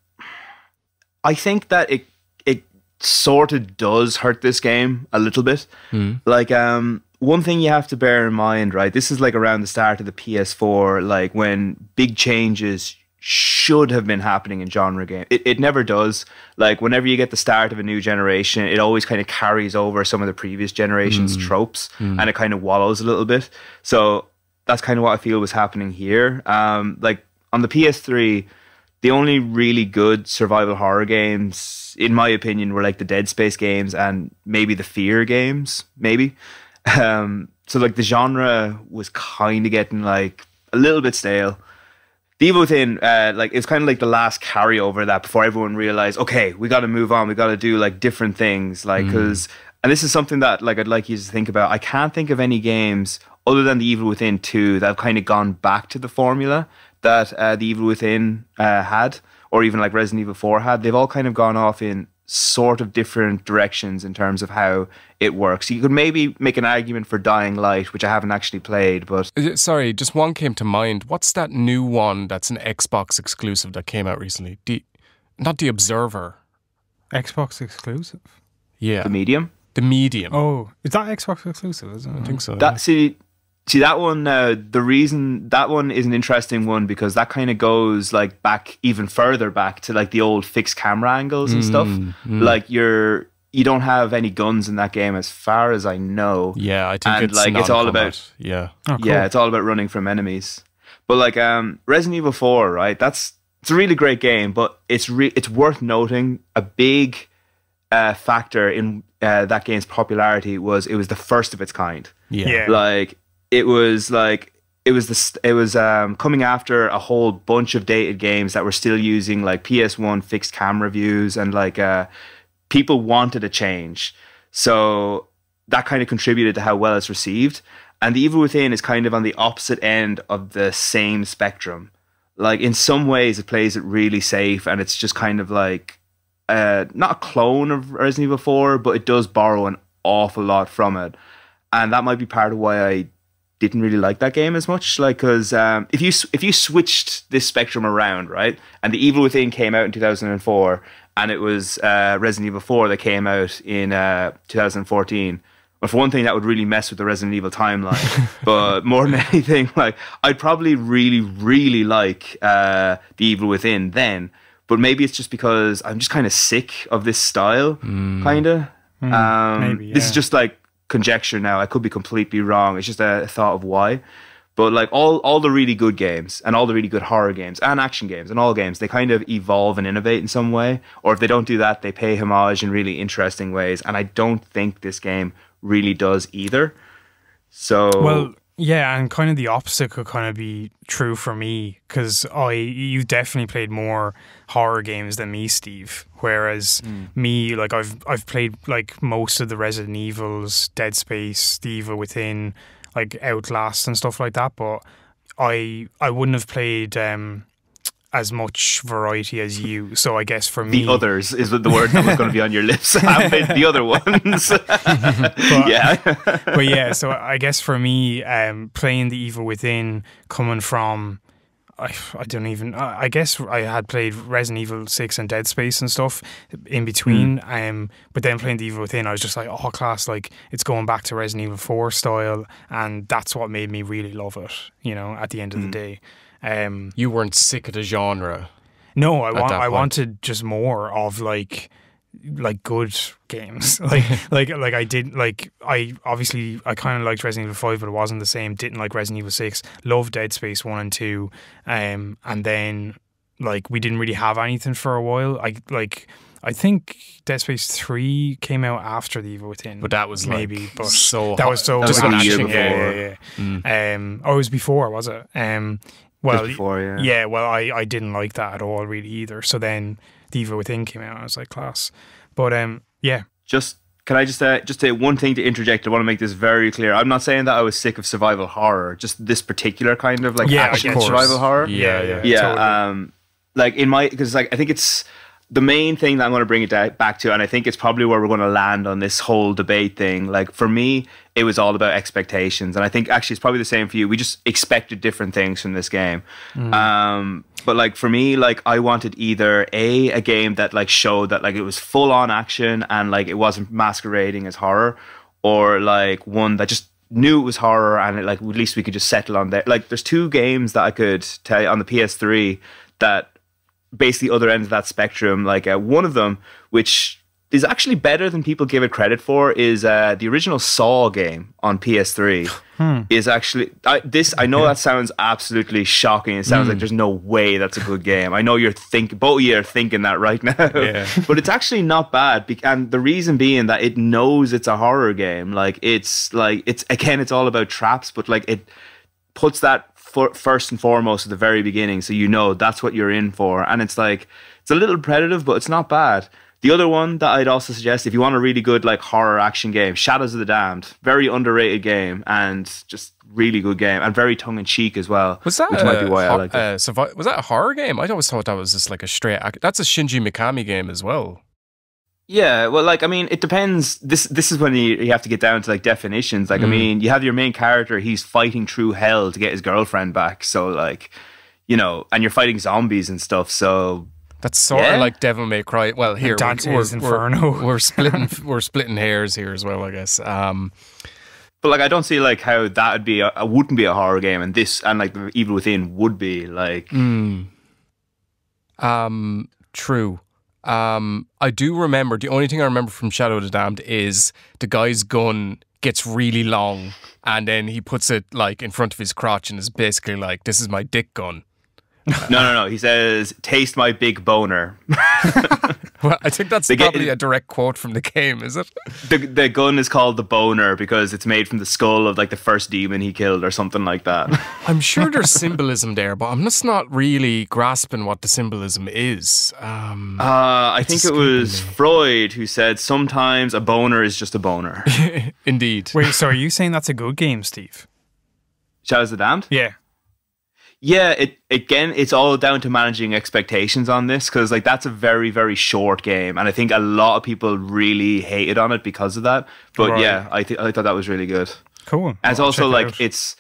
I think that it it sort of does hurt this game a little bit. Like um one thing you have to bear in mind, right? This is like around the start of the PS4, like when big changes should have been happening in genre game. It it never does. Like whenever you get the start of a new generation, it always kind of carries over some of the previous generation's tropes and it kind of wallows a little bit. So that's kind of what I feel was happening here. Um like on the PS3, the only really good survival horror games, in my opinion, were like the Dead Space games and maybe the Fear games, maybe. Um, so like the genre was kind of getting like a little bit stale. The Evil Within, uh, like it's kind of like the last carryover that before everyone realized, okay, we got to move on. We got to do like different things, like because, and this is something that like I'd like you to think about. I can't think of any games other than The Evil Within two that have kind of gone back to the formula that uh, The Evil Within uh, had, or even like Resident Evil four had. They've all kind of gone off in sort of different directions in terms of how it works. You could maybe make an argument for Dying Light, which I haven't actually played, but Uh, Sorry, just one came to mind. What's that new one that's an Xbox exclusive that came out recently? The, not the Observer. Xbox exclusive. Yeah, the medium. the Medium. Oh, is that Xbox exclusive? Isn't it? I think so. That see, see that one. Uh, the reason that one is an interesting one because that kind of goes like back even further back to like the old fixed camera angles and stuff. Like you're you don't have any guns in that game as far as I know. yeah, I think and, it's like, it's all non-combat. about- yeah. Oh, cool. Yeah, it's all about running from enemies. But like um, Resident Evil Four, right? That's it's a really great game, but it's re- it's worth noting a big uh, factor in uh, that game's popularity was it was the first of its kind. Yeah. Yeah. Like it was like it was this it was um, coming after a whole bunch of dated games that were still using like PS1 fixed camera views and like uh, people wanted a change. So that kind of contributed to how well it's received. And The Evil Within is kind of on the opposite end of the same spectrum. Like in some ways, it plays it really safe, and it's just kind of like uh, not a clone of Resident Evil 4, but it does borrow an awful lot from it. And that might be part of why I didn't really like that game as much. Like, because um, if you if you switched this spectrum around, right, and The Evil Within came out in 2004, and it was uh, Resident Evil 4 that came out in uh, 2014. But for one thing, that would really mess with the Resident Evil timeline. but more than anything, like I'd probably really, really like uh, The Evil Within then. But maybe it's just because I'm just kind of sick of this style, kind of. um, maybe, This is just like conjecture now. I could be completely wrong. It's just a thought of why. But like all all the really good games and all the really good horror games and action games and all games, they kind of evolve and innovate in some way. Or if they don't do that, they pay homage in really interesting ways. And I don't think this game really does either. So Well, yeah, and kind of the opposite could kind of be true for me because I you definitely played more horror games than me, Steve. Whereas me, like I've I've played like most of the Resident Evils, Dead Space, The Evil Within, like Outlast and stuff like that. But I I wouldn't have played um, as much variety as you. So I guess for me, the others is the word that was going to be on your lips. I the other ones. yeah. but yeah, so I guess for me, um, playing the Evil Within, coming from, I, I don't even, I I guess I had played Resident Evil Six and Dead Space and stuff in between. Um, but then playing the Evil Within, I was just like, oh, class! Like it's going back to Resident Evil Four style, and that's what made me really love it. You know, at the end of the day. Um, You weren't sick of the genre. no, I want I point. wanted just more of like like good games. like like like I did like I obviously I kind of liked Resident Evil 5 but it wasn't the same. Didn't like Resident Evil 6. Loved Dead Space 1 and 2. Um and then like we didn't really have anything for a while. I like I think Dead Space 3 came out after the Evil Within. But that was like maybe but so that was so That was like a year Yeah, before. yeah, yeah. Um oh it was before, was it? Um well Just before, yeah. yeah, well, I, I didn't like that at all, really either. So then The Evil Within came out. I was like, class. But um, yeah, Just can I just uh, just say one thing to interject? I want to make this very clear. I'm not saying that I was sick of survival horror. Just this particular kind of like Yeah, action course. survival horror. Yeah, yeah. yeah totally. um like in my because like i think it's the main thing that i'm going to bring it back to and i think it's probably where we're going to land on this whole debate thing like for me it was all about expectations. And i think actually it's probably the same for you. We just expected different things from this game. Um but like for me like i wanted either a a game that like showed that like it was full on action and like it wasn't masquerading as horror or like one that just knew it was horror and it, like at least we could just settle on that like there's two games that i could tell you on the ps3 that basically other end of that spectrum. Like uh, one of them, which is actually better than people give it credit for, is uh, the original Saw game on PS3. Is actually I, this. I know that sounds absolutely shocking. It sounds like there's no way that's a good game. I know you're thinking, both of you are thinking that right now. Yeah. but it's actually not bad. bec- And the reason being that it knows it's a horror game. Like it's like it's again, it's all about traps, but like it puts that for, first and foremost at the very beginning so you know that's what you're in for and it's like it's a little repetitive but it's not bad the other one that i'd also suggest if you want a really good like horror action game shadows of the damned very underrated game and just really good game and very tongue-in-cheek as well Was that which a might be why i like it uh, survi- was that a horror game? I always thought that was just like a straight. That's a Shinji Mikami game as well. Yeah, well, like I mean, it depends. This this is when you, you have to get down to like definitions. Like I mean, you have your main character; he's fighting through hell to get his girlfriend back. So like, you know, and you're fighting zombies and stuff. So That's sort Yeah. of like Devil May Cry. Well, here we- Dante's we're, Inferno. We're, we're splitting. we're splitting hairs here as well, I guess. Um, But like, I don't see like how that would be a, a wouldn't be a horror game, and this and like the Evil Within would be like. Um, true. Um, I do remember the only thing I remember from Shadow of the Damned is the guy's gun gets really long and then he puts it like in front of his crotch and is basically like, "This is my dick gun." No, no, no. He says, "Taste my big boner." well, I think that's They get- probably a direct quote from the game, is it? the the gun is called the boner because it's made from the skull of like the first demon he killed or something like that. I'm sure there's symbolism there, but I'm just not really grasping what the symbolism is. Um, Uh, I think it was Freud who said sometimes a boner is just a boner. indeed. Wait, so are you saying that's a good game, Steve? Shadows of the Damned. Yeah. Yeah, it again, it's all down to managing expectations on this because like that's a very very short game, and I think a lot of people really hated on it because of that. But Right. yeah, I th- I thought that was really good. Cool. And it's I'll also check it like it's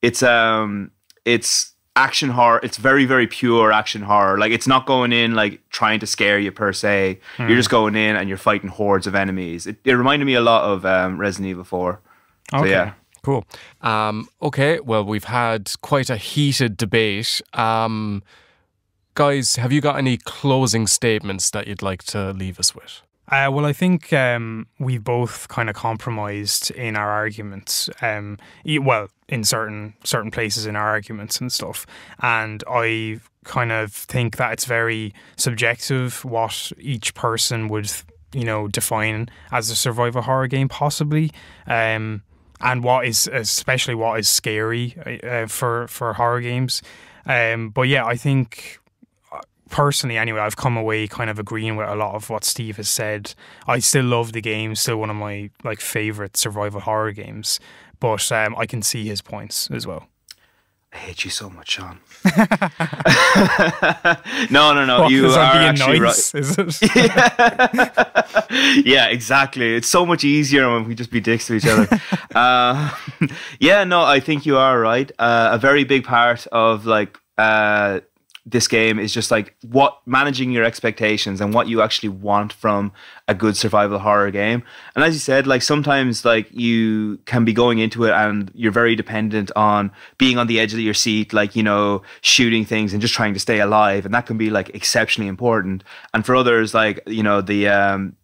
it's um it's action horror. It's very very pure action horror. Like it's not going in like trying to scare you per se. Hmm. You're just going in and you're fighting hordes of enemies. It, it reminded me a lot of um, Resident Evil Four. So Okay. yeah. Cool. Um, okay, well, we've had quite a heated debate. Um, guys, have you got any closing statements that you'd like to leave us with? Uh, well, I think um, we both kind of compromised in our arguments. Um, well, in certain certain places in our arguments and stuff, and I kind of think that it's very subjective what each person would, you know, define as a survival horror game, possibly. Um, and what is especially what is scary uh, for for horror games. Um, but yeah, I think personally anyway i've come away kind of agreeing with a lot of what steve has said i still love the game still one of my like favorite survival horror games but um, i can see his points as well I hate you so much, Sean. no, no, no. What, you are actually nice is it right. yeah, exactly. It's so much easier when we just be dicks to each other. uh, yeah, no, I think you are right. Uh, a very big part of like uh, this game is just like what managing your expectations and what you actually want from a good survival horror game. And as you said, like sometimes like you can be going into it and you're very dependent on being on the edge of your seat, like, you know, shooting things and just trying to stay alive. And that can be like exceptionally important. And for others, like, you know, the um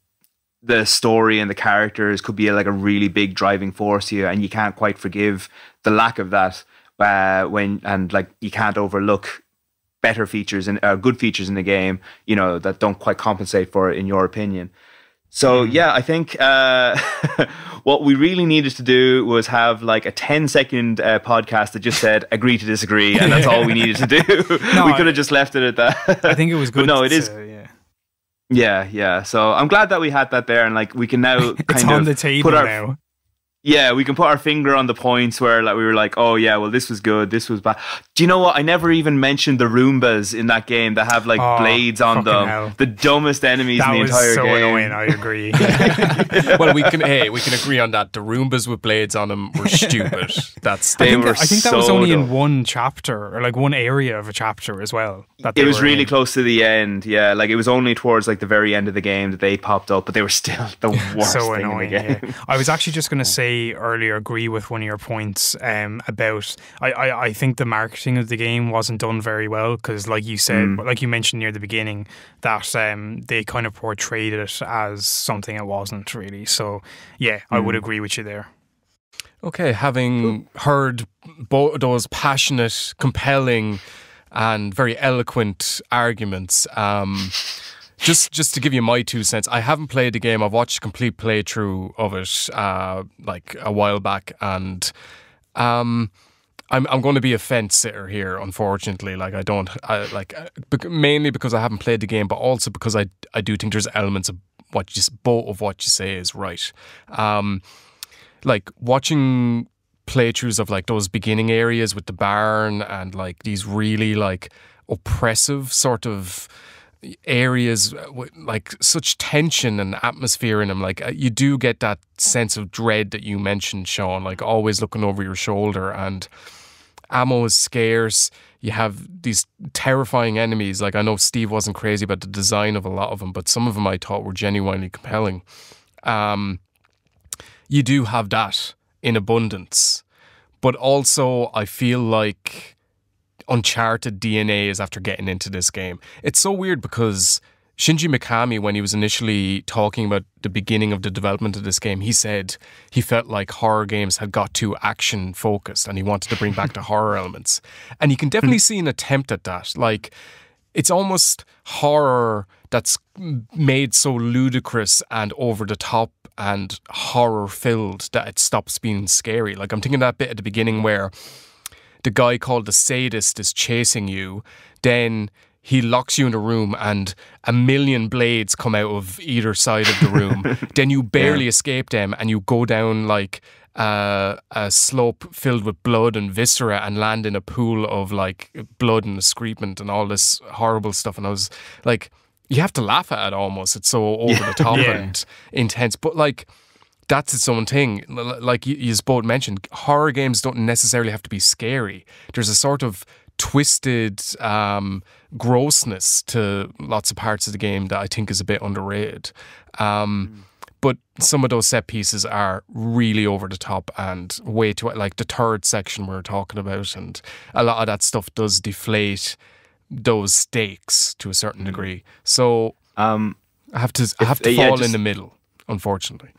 the story and the characters could be like a really big driving force here and you can't quite forgive the lack of that uh, when and like you can't overlook better features and uh, good features in the game you know that don't quite compensate for it in your opinion. So yeah i think uh, what we really needed to do was have like a 10 second uh, podcast that just said agree to disagree and that's all we needed to do. No, we could have just left it at that. I think it was But good no it is yeah. yeah, yeah. So I'm glad that we had that there, and like we can now kind it's of on the table put our now yeah, we can put our finger on the points where like we were like, oh yeah, well this was good, this was bad. Do you know what? I never even mentioned the Roombas in that game that have like Oh, blades on them, hell. the dumbest enemies that in the was entire so game. annoying i agree well, we can hey, we can agree on that. The Roombas with blades on them were stupid. That's They I think, were that, I think that was so only in one chapter or like one area of a chapter as well that It was really in. close to the end, yeah. Like it was only towards like the very end of the game that they popped up, but they were still the worst so thing annoying. in the game. Yeah. I was actually just going to say earlier, agree with one of your points um, about. I, I, I think the marketing of the game wasn't done very well because, like you said, Mm. like you mentioned near the beginning, that um, they kind of portrayed it as something it wasn't really. So yeah, I Mm. would agree with you there. Okay, having heard both those passionate, compelling, and very eloquent arguments, um, just just to give you my two cents, I haven't played the game. I've watched a complete playthrough of it uh, like a while back, and um, I'm I'm going to be a fence sitter here. Unfortunately, like I don't I, like uh, mainly because I haven't played the game, but also because I I do think there's elements of what you both of what you say is right. Um, like watching playthroughs of like those beginning areas with the barn and like these really like oppressive sort of areas uh, like such tension and atmosphere in them like uh, you do get that sense of dread that you mentioned Sean like always looking over your shoulder and ammo is scarce you have these terrifying enemies like I know Steve wasn't crazy about the design of a lot of them but some of them I thought were genuinely compelling um you do have that in abundance. But also, I feel like Uncharted DNA is after getting into this game. It's so weird because Shinji Mikami, when he was initially talking about the beginning of the development of this game, he said he felt like horror games had got too action focused and he wanted to bring back the horror elements. And you can definitely hmm. see an attempt at that. Like, it's almost horror that's made so ludicrous and over the top and horror filled that it stops being scary. Like, I'm thinking that bit at the beginning where the guy called the sadist is chasing you, then he locks you in a room and a million blades come out of either side of the room. then you barely yeah. escape them and you go down like uh, a slope filled with blood and viscera and land in a pool of like blood and excrement and all this horrible stuff. And I was like, you have to laugh at it almost. It's so over yeah. the top yeah. and intense. But like, that's its own thing. Like you, you both mentioned, horror games don't necessarily have to be scary. There's a sort of twisted um, grossness to lots of parts of the game that I think is a bit underrated. Um, mm. But some of those set pieces are really over the top and way too like the third section we are talking about, and a lot of that stuff does deflate those stakes to a certain mm. degree. So um, I have to I have to fall just, in the middle, unfortunately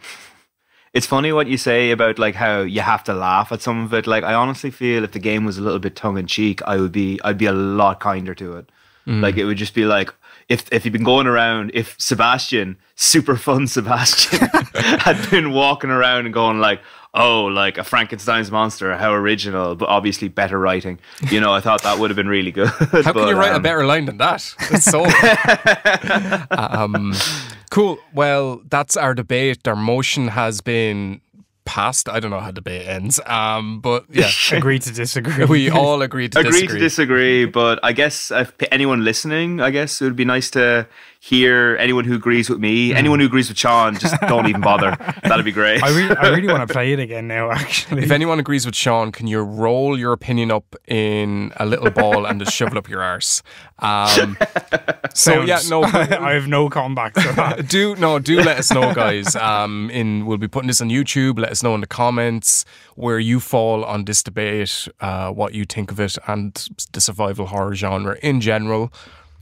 it's funny what you say about like how you have to laugh at some of it. Like I honestly feel if the game was a little bit tongue in cheek, I would be I'd be a lot kinder to it. Mm. Like it would just be like if if you've been going around, if Sebastian, super fun Sebastian, had been walking around and going like, oh, like a Frankenstein's monster, how original, but obviously better writing. You know, I thought that would have been really good. How but, can you write um, a better line than that? It's so. um, Cool. Well, that's our debate. Our motion has been passed. I don't know how the debate ends. Um, but yeah, agree to disagree. We all agree to agree disagree. to disagree. But I guess if anyone listening, I guess it would be nice to hear anyone who agrees with me, mm. anyone who agrees with Sean, just don't even bother. That'd be great. I really, I really want to play it again now. Actually, if anyone agrees with Sean, can you roll your opinion up in a little ball and just shove it up your arse? Um, so yeah, no, I have no comeback to that. do no, do let us know, guys. Um, in we'll be putting this on YouTube. Let us know in the comments where you fall on this debate, uh, what you think of it, and the survival horror genre in general.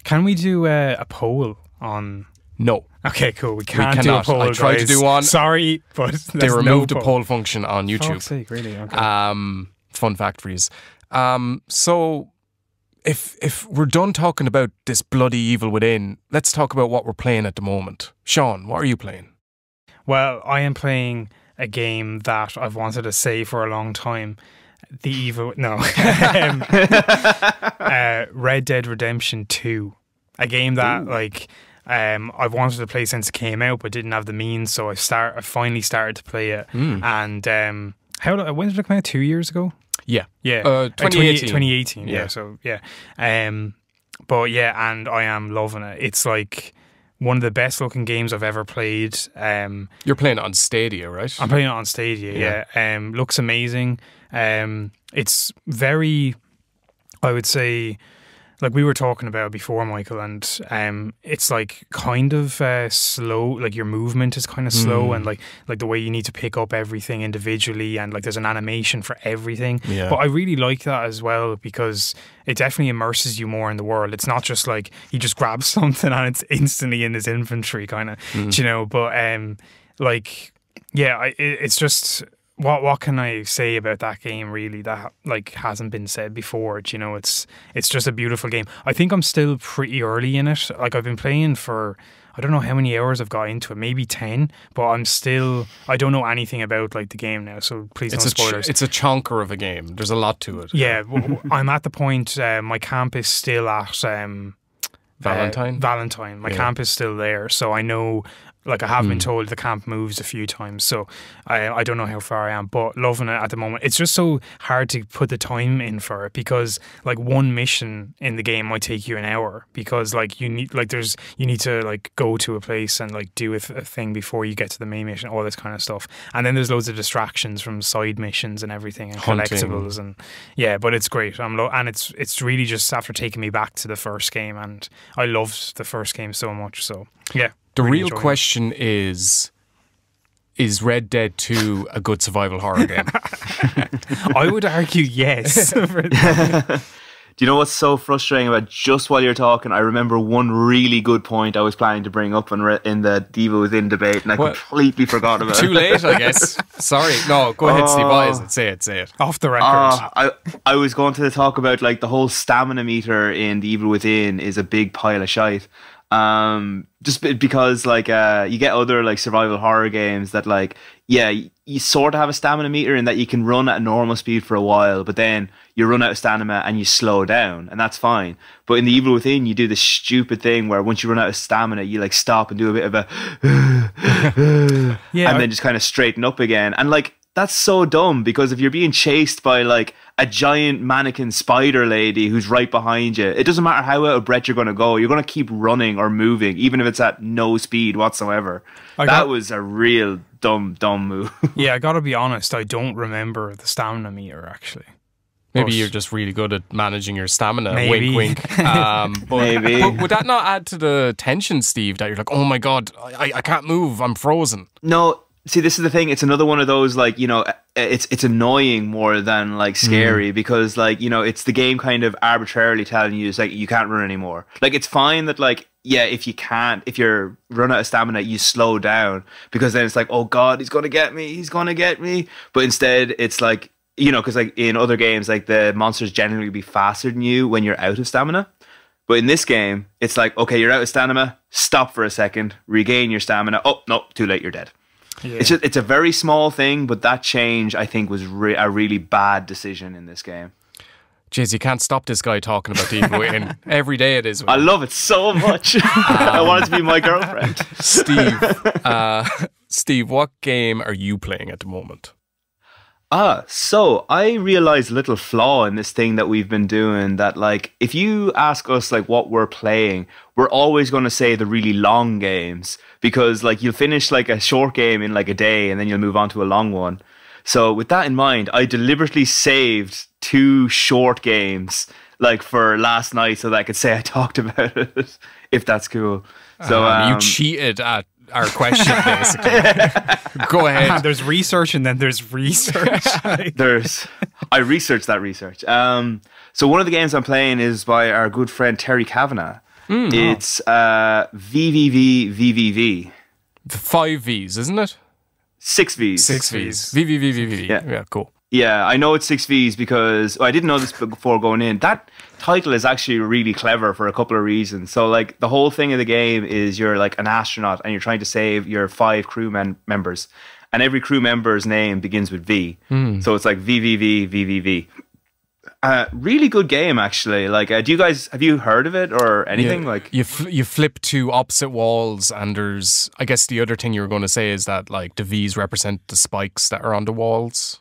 Can we do uh, a poll on no. Okay, cool. We can't we do a poll. I tried guys. to do one. Sorry, but they removed no the poll function on YouTube. Sake, really? Okay. Um, fun fact for you. Um, so if if we're done talking about this bloody evil within, let's talk about what we're playing at the moment. Sean, what are you playing? Well, I am playing a game that I've wanted to say for a long time. The evil, no, um, uh, Red Dead Redemption Two, a game that Ooh. like um, I've wanted to play since it came out, but didn't have the means. So I start. I finally started to play it. Mm. And um, how when did it come out? Two years ago. Yeah, yeah, uh, 2018. 2018. Yeah. yeah. So yeah, um, but yeah, and I am loving it. It's like one of the best looking games I've ever played. Um, You're playing it on Stadia, right? I'm playing it on Stadia. Yeah, yeah. Um, looks amazing. Um, it's very, I would say like we were talking about before, Michael, and um, it's like kind of uh, slow. Like your movement is kind of slow, mm. and like like the way you need to pick up everything individually, and like there's an animation for everything. Yeah. But I really like that as well because it definitely immerses you more in the world. It's not just like you just grab something and it's instantly in his inventory, kind of, mm. you know. But um, like yeah, I, it, it's just what what can I say about that game really that like hasn't been said before? you know, it's it's just a beautiful game. I think I'm still pretty early in it. Like I've been playing for I don't know how many hours I've got into it, maybe ten, but I'm still I don't know anything about like the game now. So please it's no spoilers. It's a chunker of a game. There's a lot to it. Yeah, I'm at the point. Uh, my camp is still at. Um, Valentine. Uh, Valentine. My yeah. camp is still there, so I know like I have mm. been hmm. told the camp moves a few times, so I I don't know how far I am, but loving it at the moment. It's just so hard to put the time in for it because like one mission in the game might take you an hour because like you need like there's you need to like go to a place and like do a, th- a thing before you get to the main mission, all this kind of stuff, and then there's loads of distractions from side missions and everything and Hunting. collectibles and yeah, but it's great. I'm lo- and it's it's really just after taking me back to the first game, and I loved the first game so much. So yeah. The really real question it. is is Red Dead 2 a good survival horror game? I would argue yes. Do you know what's so frustrating about just while you're talking? I remember one really good point I was planning to bring up in, re- in the Evil Within debate, and I What? completely forgot about it. Too late, I guess. Sorry. No, go ahead, Steve. What is it? Say it. Say it. Off the record. Uh, I I was going to talk about like the whole stamina meter in the Evil Within is a big pile of shite. Um, just because like uh, you get other like survival horror games that like yeah you sort of have a stamina meter in that you can run at a normal speed for a while, but then you run out of stamina and you slow down, and that's fine. But in the Evil Within, you do this stupid thing where once you run out of stamina, you like stop and do a bit of a yeah, and I- then just kind of straighten up again. And like that's so dumb because if you're being chased by like a giant mannequin spider lady who's right behind you, it doesn't matter how out of breath you're going to go. You're going to keep running or moving, even if it's at no speed whatsoever. I that got- was a real dumb, dumb move. yeah, I gotta be honest. I don't remember the stamina meter actually. Maybe But- you're just really good at managing your stamina. Maybe. Wink, wink. Um, but, Maybe. but would that not add to the tension, Steve? That you're like, oh my god, I, I can't move. I'm frozen. No, see, this is the thing. It's another one of those like you know, uh, it's it's annoying more than like mm. scary because like you know, it's the game kind of arbitrarily telling you it's like you can't run anymore. Like it's fine that like yeah, if you can't, if you're run out of stamina, you slow down because then it's like oh god, he's gonna get me, he's gonna get me. But instead, it's like you know, because like in other games, like the monsters generally be faster than you when you're out of stamina. But in this game, it's like, okay, you're out of stamina, stop for a second, regain your stamina. Oh, no, too late, you're dead. Yeah. It's just, it's a very small thing, but that change I think was re- a really bad decision in this game. Jeez, you can't stop this guy talking about the evil within. Every day it is. with I love it so much. I want it to be my girlfriend. Steve, uh, Steve, what game are you playing at the moment? Ah, so I realized a little flaw in this thing that we've been doing that like if you ask us like what we're playing, we're always going to say the really long games because like you'll finish like a short game in like a day and then you'll move on to a long one. So with that in mind, I deliberately saved two short games like for last night so that I could say I talked about it if that's cool. So Um, you um, cheated at our question, basically. Go ahead. there's research and then there's research. There's I researched that research. Um, so one of the games I'm playing is by our good friend Terry Cavanagh. It's uh, VVV VVV Five V's, isn't it? six V's. Six V's. V V V V V. Yeah. Yeah, cool. Yeah, I know it's six V's because well, I didn't know this before going in. That title is actually really clever for a couple of reasons. So, like, the whole thing of the game is you're like an astronaut and you're trying to save your five crew men- members, and every crew member's name begins with V. So it's like VVV VVV. Uh, really good game, actually. Like, uh, do you guys have you heard of it or anything? You- like, you fl- you flip to opposite walls, and there's. I guess the other thing you were going to say is that like the V's represent the spikes that are on the walls.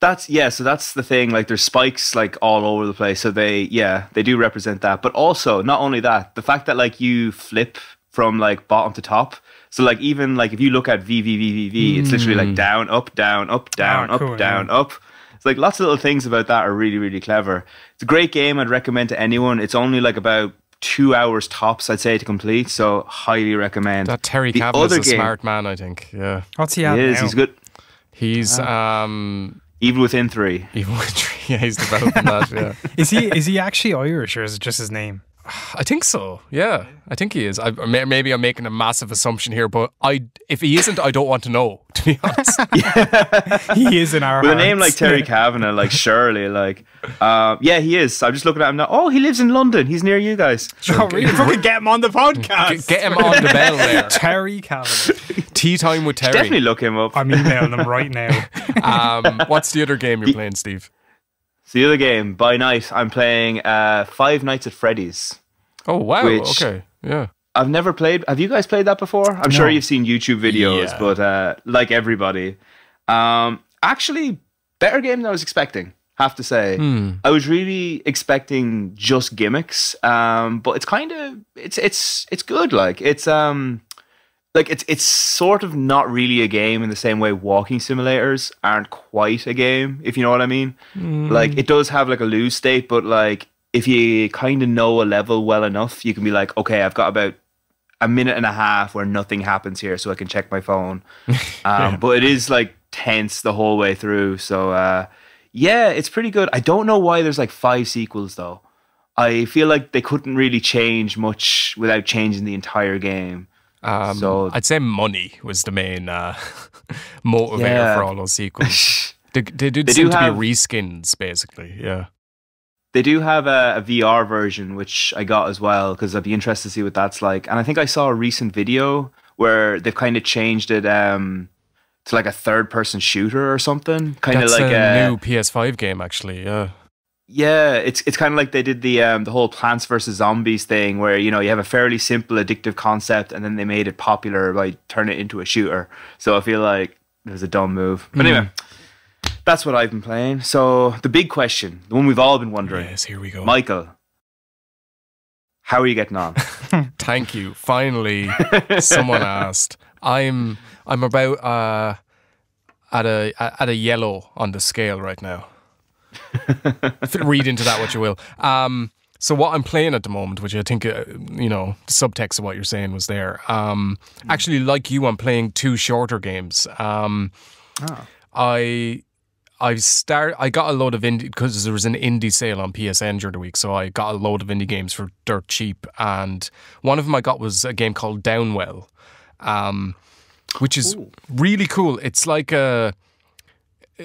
That's yeah, so that's the thing. Like there's spikes like all over the place. So they yeah, they do represent that. But also not only that, the fact that like you flip from like bottom to top. So like even like if you look at VVVVV, it's literally like down, up, down, up, down, Ah, up, cool, down, yeah. up. It's like lots of little things about that are really, really clever. It's a great game I'd recommend to anyone. It's only like about two hours tops, I'd say, to complete. So highly recommend. That Terry The Cavanagh's other a game- smart man, I think. Yeah, what's he he is, now? he's good. he's um. Evil Within three. Evil Within. Yeah, he's developing that. Yeah, Is he is he actually Irish or is it just his name? I think so. Yeah, I think he is. I, maybe I'm making a massive assumption here, but I if he isn't, I don't want to know. To be honest, He is in our With a name like. Terry Cavanagh, like surely, like, uh, yeah, he is. I'm just looking at him now. Oh, he lives in London. He's near you guys. Oh, really? Fucking get him on the podcast. Get- get him on the bell there. Terry Cavanagh. Tea time with Terry. Definitely look him up. I'm emailing him right now. Um, what's the other game you're playing, Steve? So the other game by night, I'm playing uh, Five Nights at Freddy's. Oh wow. Okay. Yeah. I've never played. Have you guys played that before? I'm sure you've seen YouTube videos, Yeah. but uh, like everybody, um, actually, better game than I was expecting. Have to say, Hmm. I was really expecting just gimmicks, um, but it's kind of it's it's it's good. Like it's um like it's it's sort of not really a game in the same way walking simulators aren't quite a game, if you know what I mean. Like it does have like a lose state, but like if you kind of know a level well enough, you can be like, okay, I've got about a minute and a half where nothing happens here, so I can check my phone. Um, But it is like tense the whole way through. So uh, Yeah, it's pretty good. I don't know why there's like five sequels though. I feel like they couldn't really change much without changing the entire game. Um, So- I'd say money was the main uh, motivator Yeah. for all those sequels. They, they did They seem to have- be reskins, basically. Yeah. They do have a, a VR version, which I got as well because I'd be interested to see what that's like. And I think I saw a recent video where they've kind of changed it um, to like a third-person shooter or something, kind of That's like a a new PS5 game, actually. Yeah. Yeah, it's it's kind of like they did the um, the whole Plants vs Zombies thing, where you know you have a fairly simple addictive concept, and then they made it popular by turning it into a shooter. So I feel like it was a dumb move. But anyway, that's what I've been playing. So the big question, the one we've all been wondering, Yes, here we go. Michael, how are you getting on? Thank you. Finally, someone asked. I'm I'm about uh, at a at a yellow on the scale right now. Read into that what you will. Um, so what I'm playing at the moment, which I think uh, you know, the subtext of what you're saying was there. Um, actually, like you, I'm playing two shorter games. Um, I I start. I got a load of indie because there was an indie sale on PSN during the week, so I got a load of indie games for dirt cheap. And one of them I got was a game called Downwell, um, which is really cool. It's like a.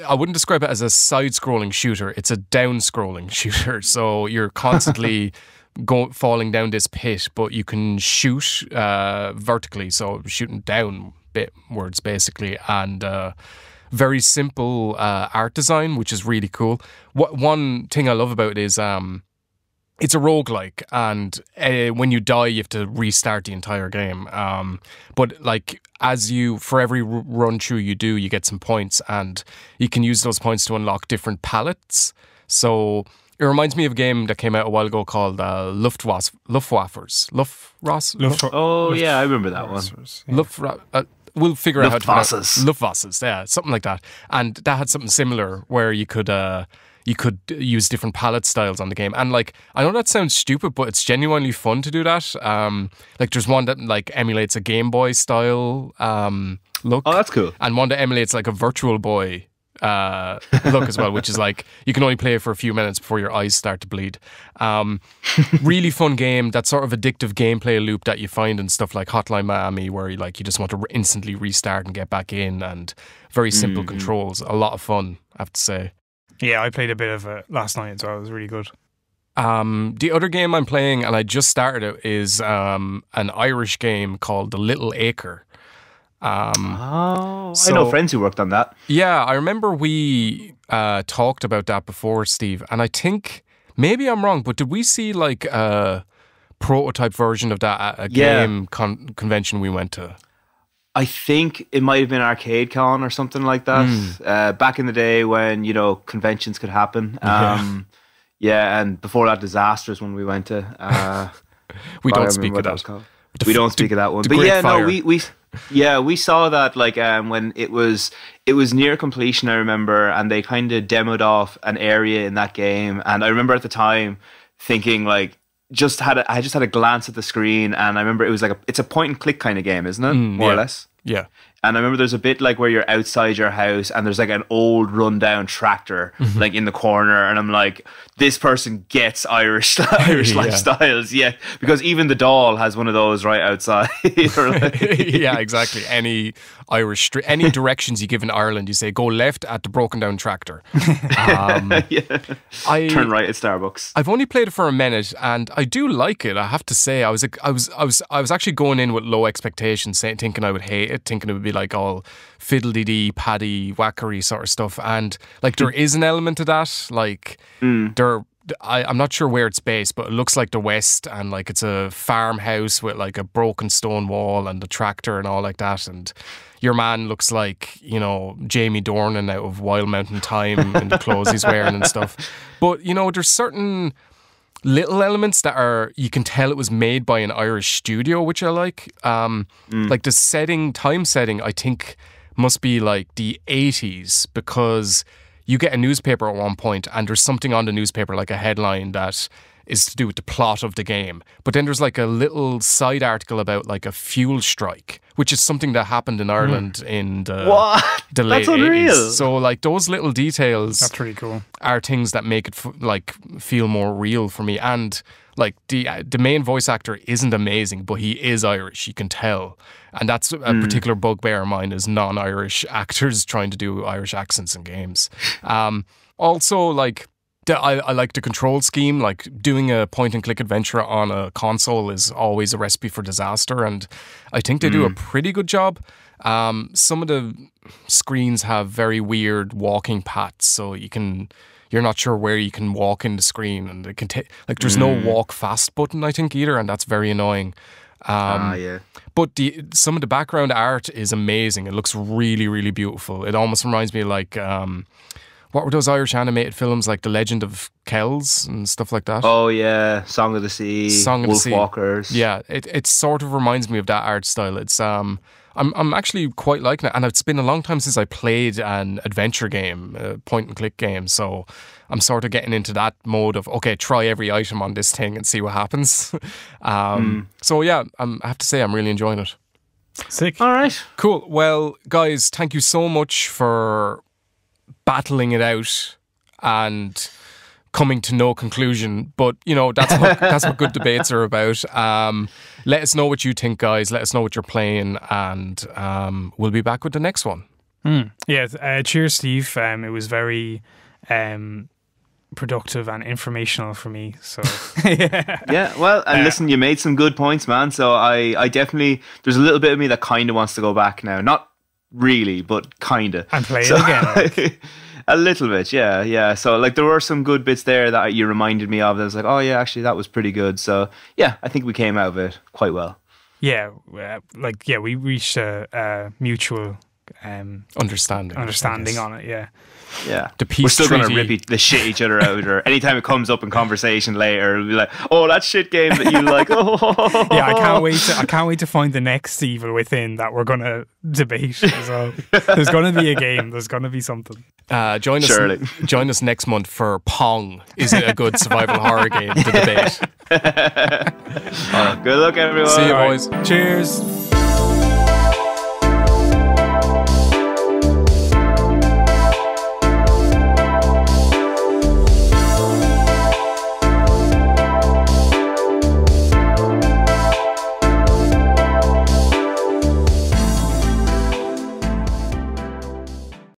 I wouldn't describe it as a side-scrolling shooter. It's a down-scrolling shooter. So you're constantly go, falling down this pit, but you can shoot uh, vertically, so shooting down bitwards basically, and uh, very simple uh, art design, which is really cool. What one thing I love about it is um, it's a roguelike and uh, when you die you have to restart the entire game um, but like as you for every r- run through you do you get some points and you can use those points to unlock different palettes so it reminds me of a game that came out a while ago called uh, Luftwaffe, Luftwaffers. Luftwas? Luft- oh yeah, I remember that one. Yeah. Luft, uh, we'll figure out how to pronounce Luftwasses. Luftwasses, yeah, something like that. And that had something similar where you could uh, you could use different palette styles on the game. And like I know that sounds stupid, but it's genuinely fun to do that. Um, like there's one that like emulates a Game Boy style um, look, Oh, that's cool. and one that emulates like a Virtual Boy uh, look as well, which is like you can only play it for a few minutes before your eyes start to bleed. Um, really fun game. That sort of addictive gameplay loop that you find in stuff like Hotline Miami, where you like you just want to re- instantly restart and get back in, and very simple controls. A lot of fun, I have to say. Yeah, I played a bit of it last night as well. It was really good. Um, the other game I'm playing, and I just started it, is um, an Irish game called The Little Acre. Um, Oh, I know friends who worked on that. Yeah, I remember we uh, talked about that before, Steve, and I think maybe I'm wrong, but did we see like a prototype version of that at a Yeah. game con- convention we went to? I think it might have been Arcade Con or something like that. Hmm. Uh, back in the day when you know conventions could happen. Um, yeah. and before that disastrous one we went to. Uh, We don't speak of that was that. called. The we don't speak the- of that one. But yeah, Fire. no, we we yeah we saw that like um, when it was it was near completion. I remember, and they kind of demoed off an area in that game, and I remember at the time thinking like. Just had a, I just had a glance at the screen, and I remember it was like a, it's a point and click kind of game, isn't it? More or Mm, less. Yeah. And I remember there's a bit like where you're outside your house and there's like an old rundown tractor Mm-hmm. like in the corner, and I'm like, this person gets Irish Irish Yeah. lifestyles, yeah, because even the doll has one of those right outside. Yeah, exactly. Any Irish street, any directions you give in Ireland, you say go left at the broken down tractor. Um, yeah. I Turn right at Starbucks. I've only played it for a minute, and I do like it. I have to say, I was, I was, I was, I was actually going in with low expectations, saying, thinking I would hate it, thinking it would be like all fiddly dee, paddy, wackery sort of stuff. And like, there is an element to that. Like, mm. there, I, I'm not sure where it's based, but it looks like the West, and like it's a farmhouse with like a broken stone wall and a tractor and all like that, and. Your man looks like, you know, Jamie Dornan out of Wild Mountain Thyme in the clothes he's wearing and stuff. But, you know, there's certain little elements that are you can tell it was made by an Irish studio, which I like. Um, Like the setting, time setting, I think must be like the 80s because you get a newspaper at one point and there's something on the newspaper like a headline that is to do with the plot of the game. But then there's like a little side article about like a fuel strike, which is something that happened in Ireland in the, What? the late That's unreal. 80s. So like those little details That's pretty cool. are things that make it f- like feel more real for me. And like the uh, the main voice actor isn't amazing, but he is Irish. You can tell, and that's a particular bugbear of mine is non-Irish actors trying to do Irish accents in games. Um, also, like. I, I like the control scheme. Like doing a point and click adventure on a console is always a recipe for disaster, and I think they do a pretty good job. Um, some of the screens have very weird walking paths, so you can you're not sure where you can walk in the screen, and it can take like there's no walk fast button I think either, and that's very annoying. Um, ah, yeah. but the some of the background art is amazing. It looks really really beautiful. It almost reminds me of like um, what were those Irish animated films like The Legend of Kells and stuff like that. Oh yeah, Song of the Sea, Song of the Wolf Sea. Walkers. Yeah, it it sort of reminds me of that art style. It's um I'm I'm actually quite liking it and it's been a long time since I played an adventure game, a point and click game, so I'm sort of getting into that mode of okay, try every item on this thing and see what happens. um so yeah, I'm, I have to say I'm really enjoying it. Sick. All right. Cool. Well, guys, thank you so much for battling it out and coming to no conclusion. But you know that's what that's what good debates are about. Um, let us know what you think, guys. Let us know what you're playing, and um, we'll be back with the next one. Yeah. Uh, cheers, Steve. Um, it was very um, productive and informational for me. So yeah. Yeah, well, and listen, you made some good points, man. So I, I definitely, there's a little bit of me that kind of wants to go back now. Not really, but kind of. And play it again, a little bit, yeah, yeah. So like there were some good bits there that you reminded me of. That I was like, oh yeah, actually that was pretty good. So yeah, I think we came out of it quite well. yeah, uh, like yeah, we reached a, a mutual um, Understanding. Understanding on it. Yeah. Yeah, The we're peace still gonna rip each, the shit each other out, or anytime it comes up in conversation later, we'll be like, "Oh, that shit game that you like." Oh, Yeah, I can't wait. To, I can't wait to find the next evil within that we're gonna debate. So there's gonna be a game. There's gonna be something. Uh, join us. Surely. Join us next month for Pong. Is it a good survival horror game to debate? Good luck, everyone. See you, All right. boys. Cheers.